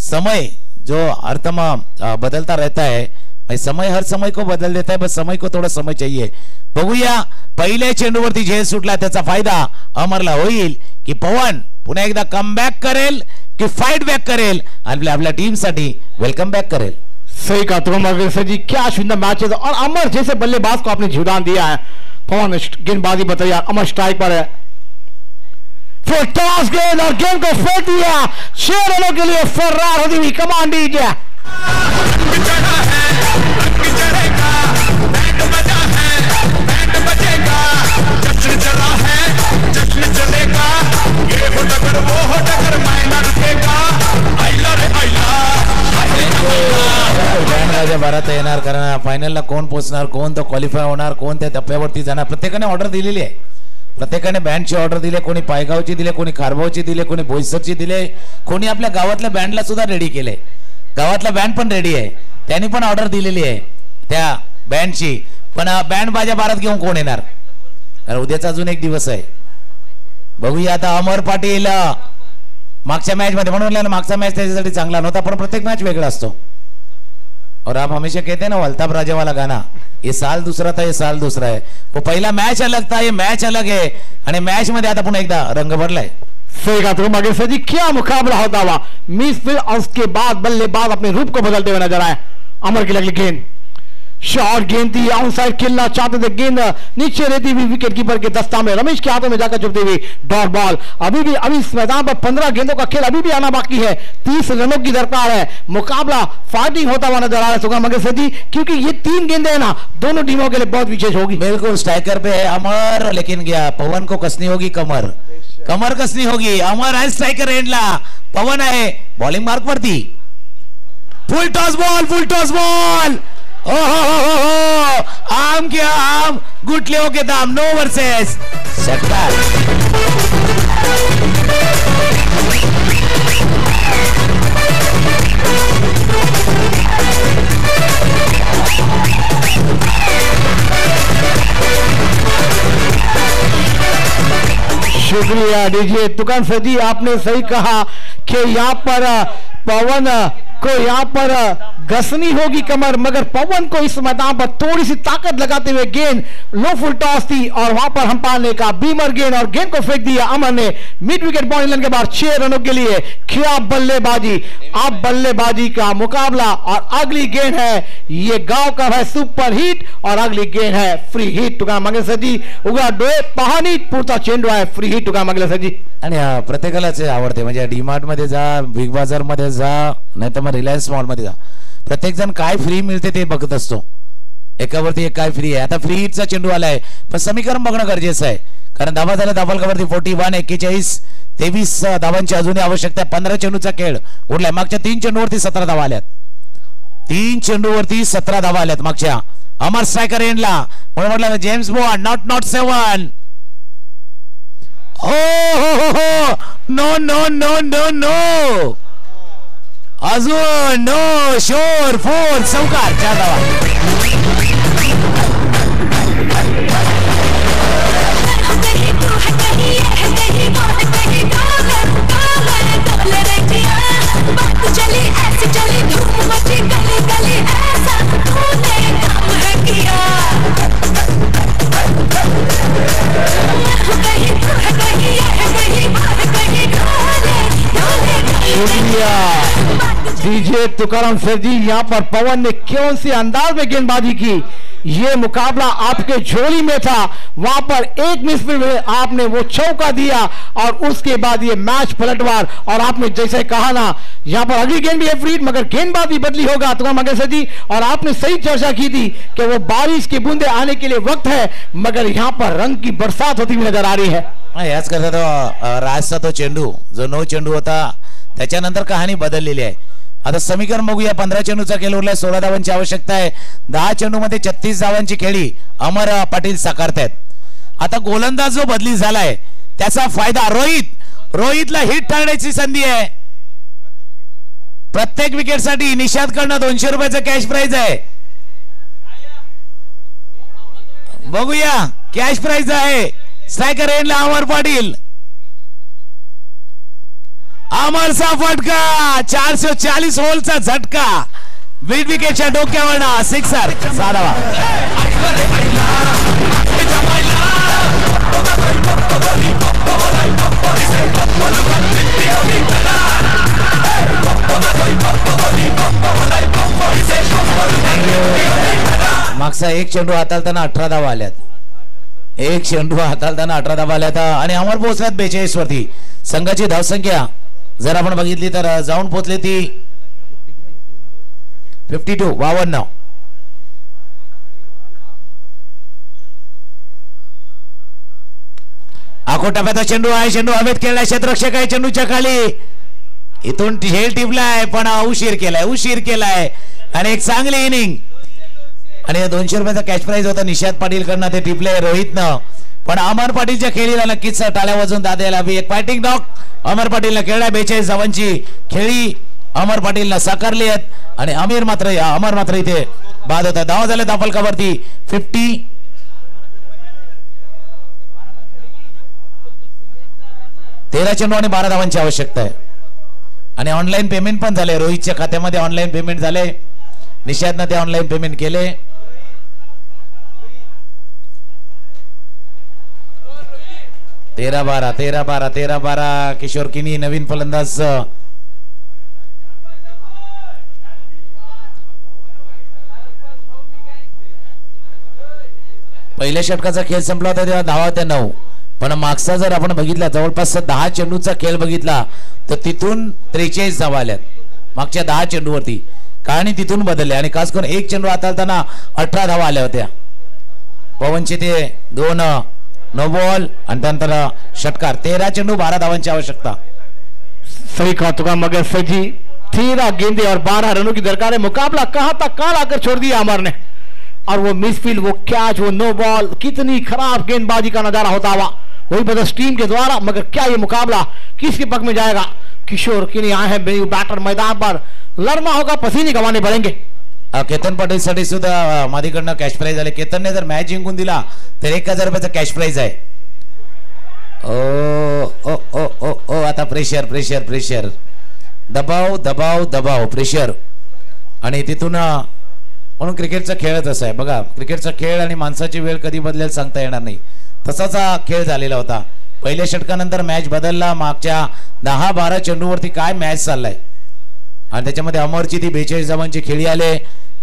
समय जो अर्थमा अ, बदलता रहता है भाई समय हर समय को बदल देता है बस समय को थोड़ा समय चाहिए। बघूया पहिल्या चेंडूवरती झेल सुटला फ़ायदा अमरला की पवन पुन्हा एकदा कम बॅक करेल की फाइट बॅक करेल आपल्या आपल्या टीमसाठी वेलकम बॅक करेल. सही कहा तुम अगर सर जी क्या सुंदर मैच है और अमर जैसे बल्लेबाज को आपने झुड़ान दिया है। पवन गेंदबाजी बताइए अमर स्ट्राइक पर है। फिर टॉस गेंद और गेंद को फेंक दिया छह रनों के लिए फर्रार होती हुई कमान दीजिए रंग चढ़ा है रंग चढ़ेगा बैंड बजा है बैंड बजेगा जश्न चला है जश्न चलेगा ये हो डगर वो हो डगर मैना रखेगा आइला रे आइला बँड राजा बारात येणार कारण फायनलला कोण पोचणार कोण तो क्वालिफाय होणार कोण त्या टप्प्यावरती जाणार प्रत्येकाने ऑर्डर दिलेली आहे. प्रत्येकाने बँडची ऑर्डर दिली कोणी पायगावची दिले कोणी खारभावची दिले कोणी भोईसरची दिले. कोणी आपल्या गावातल्या बँडला सुद्धा रेडी केले गावातला बँड पण रेडी आहे. त्यांनी पण ऑर्डर दिलेली आहे त्या बँडची पण बँड बाजा बारात घेऊन कोण येणार? कारण उद्याचा अजून एक दिवस आहे. बघूया आता अमर पाटील मागच्या मॅच मध्ये. म्हणून म्हणलं मागचा मॅच त्याच्यासाठी चांगला नव्हता पण प्रत्येक मॅच वेगळा असतो. और आप हमेशा कहते हैं ना अल्ताफ राजा वाला गाना, ये साल दूसरा था, ये साल दूसरा है। वो पहिला मॅच अलग था, ये मॅच अलग है। आणि मॅच आता पुन्हा एकदा रंग भरलाय सही जी, क्या मुकाबला होता हुआ? मिस फिर उसके बाद, बल्लेबाज अपने रूप को बदलते हुए नज़र आए। अमर की लगली गेंद। शॉर्ट गेंद थी आउट साइड खेलना चाहते थे गेंद, नीचे रहती हुई विकेट कीपर के दस्ता में। रमेश के हाथों में जाकर चुपती हुई डॉट बॉल। अभी भी, अभी इस मैदान पर पंद्रह गेंदों का खेल अभी भी आना बाकी है। तीस रनों की दरकार है। मुकाबला फाइटिंग होता हुआ नज़र आ रहा है सुगम मगर सदी क्योंकि ये तीन गेंदे है ना, दोनों टीमों के लिए बहुत विशेष होगी। बिल्कुल स्ट्राइकर पे है अमर, लेकिन गया पवन को कसनी होगी कमर? कमर कसनी होगी। अमर है स्ट्राइकर एंडला। पवन है बॉलिंग मार्क वरती full toss ball full toss ball हो हो हो हो हो। आम के आम गुटलियों के दाम नो वर्सेस। शुक्रिया डीजे तुकान सदी आपने सही कहा कि यहाँ पर पवन को यहाँ पर घसनी होगी कमर मगर पवन को इस मैदान पर थोड़ी सी ताकत लगाते हुए गेंद लो फुल टॉस थी और वहाँ पर हम्पायर ने कहा बीमर गेंद और गेंद को फेंक दिया अमर ने। मिड विकेट बॉल के बाद छह रनों के लिए क्या बल्लेबाजी। अब बल्लेबाजी का मुकाबला और अगली गेंद है ये गाँव का है सुपर हिट और अगली गेंद है फ्री हिट तुका मागे सजी उगा डोळे पाहणी पुढचा चेंडू आहे फ्री हिट तुका मागल्या सजी आणि अं, प्रत्येकालाच आवडते म्हणजे डीमार्ट मध्ये जा बिग बाज़ार मध्ये जा नाही तर मग रिलायन्स मॉलमध्ये जा. प्रत्येकजण काय फ्री मिळते ते बघत असतो. एकावरती एक काय फ्री आहे. आता फ्रीचा चेंडू चेंडू आलाय. पण समीकरण बघणं गरजेचं आहे. कारण धावा झाला धाबालकावरती फोर्टी वन एक्केचाळीस तेवीस अं, धावांची अजूनही आवश्यकता आहे. पंधरा चेंडूचा खेळ. उडलाय मागच्या तीन चेंडूवरती सतरा धावा आल्यात. तीन चेंडूवरती सतरा धावा आल्यात मागच्या. अमर स्ट्रायकर एंडला म्हणून म्हटलं James Bond nought nought seven हो हो हो हो. No no no no no अजून नो शोर फोर चौकार चार धावा कहीं तू है कहीं ये है कहीं वो है कहीं शुक्रिया। डीजे तुकाराम सर जी, यहाँ पर पवन ने कौन से अंदाज में गेंदबाजी की? ये मुकाबला आपके झोली में था। वहाँ पर एक मिस में आपने वो चौका दिया और उसके बाद ये मैच पलटवार और आपने जैसे कहा ना, यहाँ पर अगली गेंद भी है फ्रीड मगर गेंदबाजी बदली होगा। तुकाराम मगर सर जी, और आपने सही चर्चा की थी कि वो बारिश की बूंदे आने के लिए वक्त है, मगर यहाँ पर रंग की बरसात होती हुई नज़र आ रही है। याच करता तो राजचा तो चेंडू, जो नो चेंडू होता त्याच्यानंतर कहाणी बदललेली आहे. आता समीकरण बघूया पंधरा चेंडूचा खेळ उरलाय सोळा धावांची आवश्यकता आहे. दहा चेंडूमध्ये छत्तीस धावांची खेळी अमर पाटील साकारतायत. आता गोलंदाज जो बदली झालाय त्याचा फायदा रोहित. रोहितला हिट ठरण्याची संधी आहे. प्रत्येक विकेटसाठी निषाद कडनं दोनशे रुपयाचं कॅश प्राइज आहे. बघूया कॅश प्राइज आहे. स्ट्रायकर एंडला अमर पाटील. अमरचा फटका चारशे चाळीस होलचा झटका. बीट विकेटच्या डोक्यावर सिक्सर साधावा मागचा एक चेंडू हाताळताना अठरा धावा आल्यात. एक चेंडू हाताळताना अठरा धावा आल्यात. आणि अमर पोहोचल्यात बेचाळीस वरती संघाची धावसंख्या जर आपण बघितली तर जाऊन पोचले ती फिफ्टी टू बावन्न. आखो टप्प्याचा चेंडू आहे चेंडू अमित खेळलाय क्षेत्ररक्षक आहे चेंडूच्या खाली. इथून झेल टिपलाय पण उशीर केलाय उशीर केलाय. आणि एक चांगली इनिंग आणि दोनशे रुपयाचा कॅश प्राईज होता निषाद पाटील कडनं ते टिपले रोहितनं. पण अमर पाटीलच्या खेळीला नक्कीच टाळ्या वाजून दाद्याला बी एक फायटिंग डॉक अमर पाटीलनं खेळला बेचाळीस धावांची खेळी अमर पाटीलनं साकारली आहेत. आणि अमीर मात्र अमर मात्र इथे बाद होता धावा झाल्या दाफलकावरती फिफ्टी तेरा चेंडू आणि बारा धावांची आवश्यकता आहे. आणि ऑनलाईन पेमेंट पण झाले. रोहितच्या खात्यामध्ये ऑनलाईन पेमेंट झाले. निषादनं ते ऑनलाईन पेमेंट केले. तेरा बारा तेरा बारा तेरा बारा. किशोर किनी नवीन फलंदाज. पहिल्या षटकाचा खेळ संपला होता तेव्हा धावा होत्या नऊ. पण मागचा जर आपण बघितला जवळपास दहा चेंडूचा खेळ बघितला तर तिथून त्रेचाळीस धावा आल्यात. मागच्या दहा चेंडूवरती. कहाणी तिथून बदलले आणि खास करून एक चेंडू हाताळताना अठरा धावा आल्या होत्या. पवनचे ते दोन नो बॉल त्यानंतर षटकार तेरा चेंडू बारा धावांची आवश्यकता। सही कहा तुकाराम मगर सर जी तेरह गेंदे और बारह रनों की दरकार है। मुकाबला कहाँ तक, कहाँ लाकर छोड़ दिया अमर ने? और वो मिसफील्ड वो कैच, वो नो बॉल कितनी खराब गेंदबाजी का नज़ारा होता हुआ। वही बदस टीम के द्वारा, मगर क्या ये मुकाबला किसके पग में जाएगा? किशोर, किन्हीं आए हैं बैटर मैदान पर। लड़ना होगा, पसीने गंवाने पड़ेंगे। केतन पाटील साठी सुद्धा माझ्याकडनं कॅश प्राईज आले. केतनने जर मॅच जिंकून दिला तर एक हजार रुपयाचा कॅश प्राईज आहे. ओ ओ ओ ओ ओ आता प्रेशर प्रेशर प्रेशर दबाव दबाव दबाव प्रेशर आणि तिथून म्हणून क्रिकेटचा खेळच असा आहे. बघा क्रिकेटचा खेळ आणि माणसाची वेळ कधी बदलेल सांगता येणार नाही. तसाच हा खेळ झालेला होता. पहिल्या षटकानंतर मॅच बदलला. मागच्या दहा बारा चेंडूवरती काय मॅच चाललाय? आणि त्याच्यामध्ये अमरची ती बेचाळीस धावांची खेळी आले.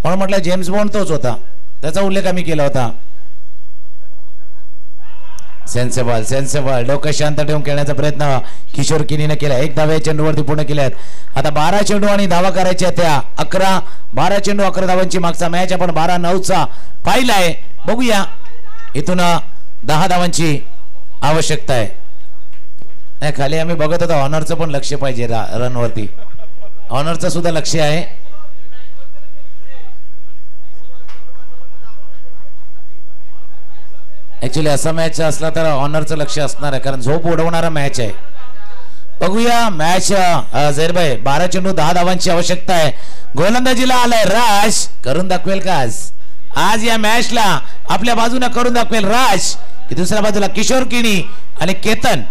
म्हणून म्हटलं जेम्स बॉन्ड तोच होता. त्याचा उल्लेख आम्ही केला होता. सेन्सेबल सेन्सेबल डोकं शांत ठेवून खेळण्याचा प्रयत्न किशोर किनीने केला. एक धाव्या चेंडूवरती पूर्ण केल्यात. आता बारा चेंडू आणि धावा करायच्या त्या अकरा बारा चेंडू अकरा धावांची मागचा मॅच. आपण बारा नऊचा पाहिलाय बघूया इथून दहा धावांची आवश्यकता आहे. नाही खाली आम्ही बघत होतो. ऑनरचं पण लक्ष पाहिजे रा- रनवरती ऑनरचं सुद्धा लक्ष आहे. ऍक्च्युली असा मॅच असला तर ऑनरचं लक्ष असणार आहे कारण झोप उडवणारा मॅच आहे. बघूया मॅच भाई बारा चेंडू दहा धावांची आवश्यकता आहे. गोलंदाजीला आलाय राज. करून दाखवेल का आज? आज या मॅचला आपल्या बाजूने करून दाखवेल राज. की दुसऱ्या बाजूला किशोर किणी आणि केतन.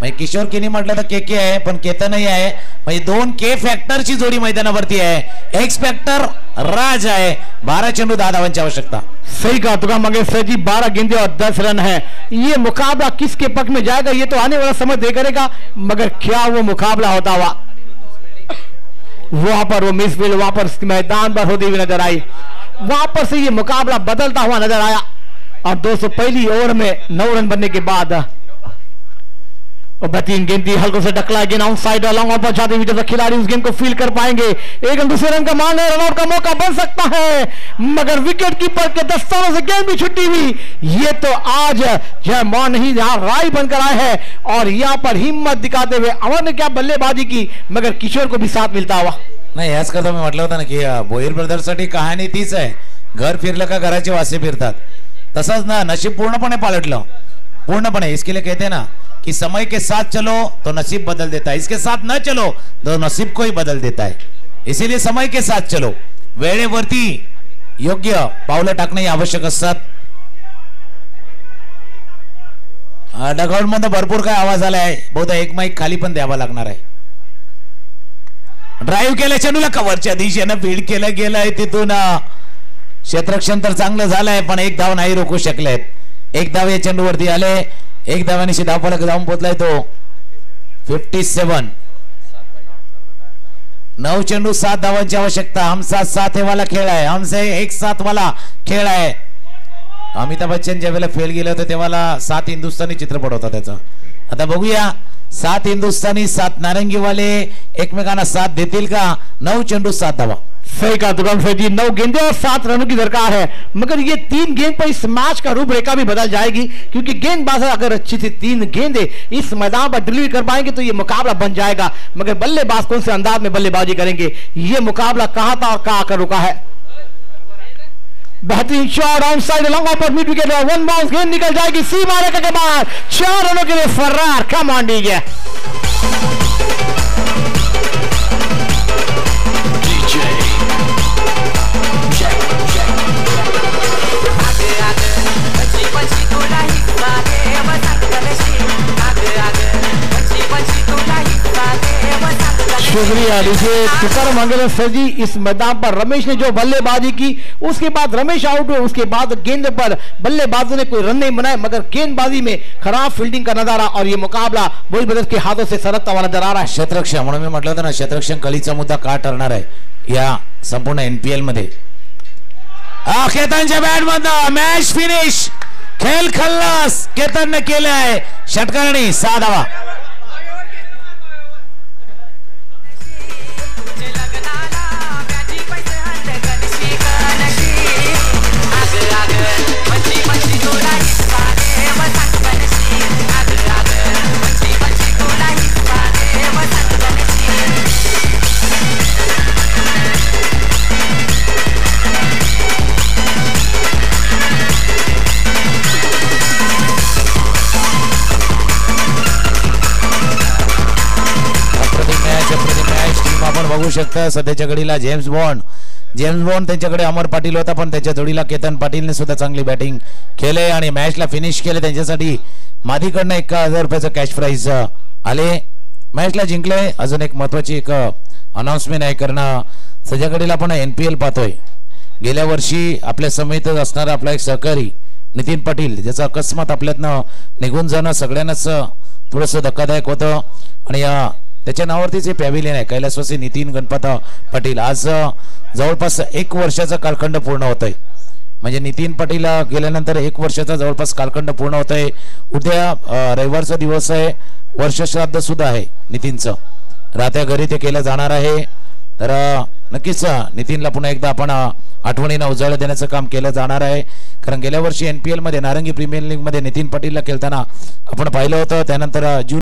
म्हणजे किशोर किनी म्हटलं तर के के आहे, पण केतनही आहे. म्हणजे दोन के फॅक्टरची जोडी मैदानावरती आहे. एक्स फॅक्टर राज आहे. बारा चेंडू दहा धावांची आवश्यकता. सही कहा, तुका मंगेशकर जी बारह गेंदे और दस रन है। ये मुकाबला किसके पक्ष में जाएगा, ये तो आने वाला समय दे करेगा मगर क्या वो मुकाबला होता हुआ? वहाँ पर वो मिसफील्ड वहाँ पर मैदान पर होती हुई नज़र आई। वहाँ पर से ये मुकाबला बदलता हुआ नज़र आया। और दोस्तों पहली ओवर में नौ रन बनने के बाद और बेहतरीन गेंद दी, हल्कों से टकला गेंद आउट साइड लॉन्ग ऑन पहुंचाते हुए जब खिलाड़ी उस गेंद को फील कर पाएँगे। एक दूसरे रन का मान है रनआउट का मौका बन सकता है। मगर विकेट कीपर के दस्तानों से गेंद भी छुट्टी हुई। ये तो आज जय मान ही यहाँ राय बनकर आए हैं और यहाँ पर हिम्मत दिखाते हुए अमर ने क्या बल्लेबाजी की, मगर किशोर को भी साथ मिलता हुआ। नाही याच करता मी म्हटलं होतं ना की बोईर ब्रदर्ससाठी कहाणी तीच आहे घर फिरलं का घराचे वासे फिरतात। तसंच ना, नशीब पूर्णपणे पालटलं। पूर्णपणे, इसके लिए कहते हैं ना कि समय के साथ चलो तो नसीब बदल देता है। इसके साथ न चलो तो नसीब को ही बदल देता है। इसीलिए समय के साथ चलो। वेळेवरती योग्य पावलं टाकणे आवश्यक असतात। डगआउटमध्ये भरपूर काय आवाज आला आहे बहुधा एक माईक खाली पण द्यावा लागणार आहे. ड्राईव्ह केलं चेंडूला दिवशी ना फील्ड केलं गेलंय तिथून. क्षेत्रक्षण तर चांगलं झालंय पण एक धाव नाही रोखू शकलेत. एक धाव या चेंडूवरती आले. एक धावानिशी धावफलक जाऊन पोहोचलाय तो. फिफ्टी सेवन नऊ चेंडू सात धावांची आवश्यकता. हमसा सात हे वाला खेळ आहे. हमसे एक सात वाला खेळ आहे. अमिताभ बच्चन ज्या वेळेला फेल गेलं होतं तेव्हा सात हिंदुस्थानी चित्रपट होता त्याचा. आता बघूया सात हिंदुस्थानी सात नारंगीवाले एकमेकांना साथ देतील का? नऊ चेंडू सात धावा. सही कहा दुकान से जी, नौ गेंदे और सात रनों की दरकार है। मगर ये तीन गेंद पर इस मैच का रूपरेखा भी बदल जाएगी, क्योंकि गेंदबाज अगर अच्छी सी तीन गेंदे इस मैदान पर डिलीवरी कर पाएँगे तो ये मुकाबला बन जाएगा। मगर बल्लेबाज कौन से अंदाज में बल्लेबाजी करेंगे? ये मुकाबला कहाँ था और कहा आकर रुका है? बेहतरीन शॉट ऑन साइड लॉन्ग पर मिड विकेट वन बाउंस गेंद निकल जाएगी। सी मारे के बाद चार रनों के लिए फर्रार। कम ऑन डीजे शुक्रिया। देखिए तुकार मंगल सर जी, इस मैदान पर रमेश ने जो बल्लेबाजी की, उसके बाद रमेश आउट हुए, उसके बाद गेंद पर बल्लेबाजों ने कोई रन नहीं बनाए, मगर गेंदबाजी में खराब फील्डिंग का नज़ारा और ये मुकाबला बोल ब्रदर्स के हाथों से सरकता हुआ नज़र आ रहा है। क्षेत्ररक्षण म्हणून मी म्हटलं होतं ना क्षेत्ररक्षण कलीचा मुद्दा का ठरणार आहे? या संपूर्ण एनपीएल मध्ये. केतनच्या बॅट मधनं मॅच फिनिश खेळ खल्लास केतनने केले आहे षटकारणी, सहा धावा. आपण बघू शकता. सध्याच्या घडीला जेम्स बॉन्ड. जेम्स बॉन्ड त्यांच्याकडे अमर पाटील होता पण त्याच्या जोडीला केतन पाटीलने सुद्धा चांगली बॅटिंग केले आणि मॅचला फिनिश केले. त्यांच्यासाठी मादीकडनं एक हजार रुपयाचं कॅश प्राईज आले. मॅचला जिंकले. अजून एक महत्वाची एक अनाउन्समेंट आहे कारण. सध्या घडीला आपण एन पी एल पाहतोय. गेल्या वर्षी आपल्या समेतच असणारा आपला एक सहकारी नितीन पाटील ज्याचं अकस्मात आपल्यातनं निघून जाणं सगळ्यांनाच थोडंसं धक्कादायक होतं. आणि या त्याच्या नावावरतीच हे पॅव्हिलियन आहे कैलासवासी नितीन गणपत पाटील. आज जवळपास एक वर्षाचा कालखंड पूर्ण होत आहे म्हणजे नितीन पाटील गेल्यानंतर एक वर्षाचा जवळपास कालखंड पूर्ण होत आहे उद्या रविवारचा दिवस आहे. वर्षश्राद्ध सुद्धा आहे नितीनचं. राहत्या घरी ते केलं जाणार आहे. तर नक्कीच नितीनला पुन्हा एकदा आपण आठवणींना आठवणीनं उजाळा देण्याचं काम केलं जाणार आहे. कारण गेल्या वर्षी एन पी एलमध्ये नारंगी प्रीमियर लीगमध्ये नितीन पाटीलला खेळताना आपण पाहिलं होतं. त्यानंतर जून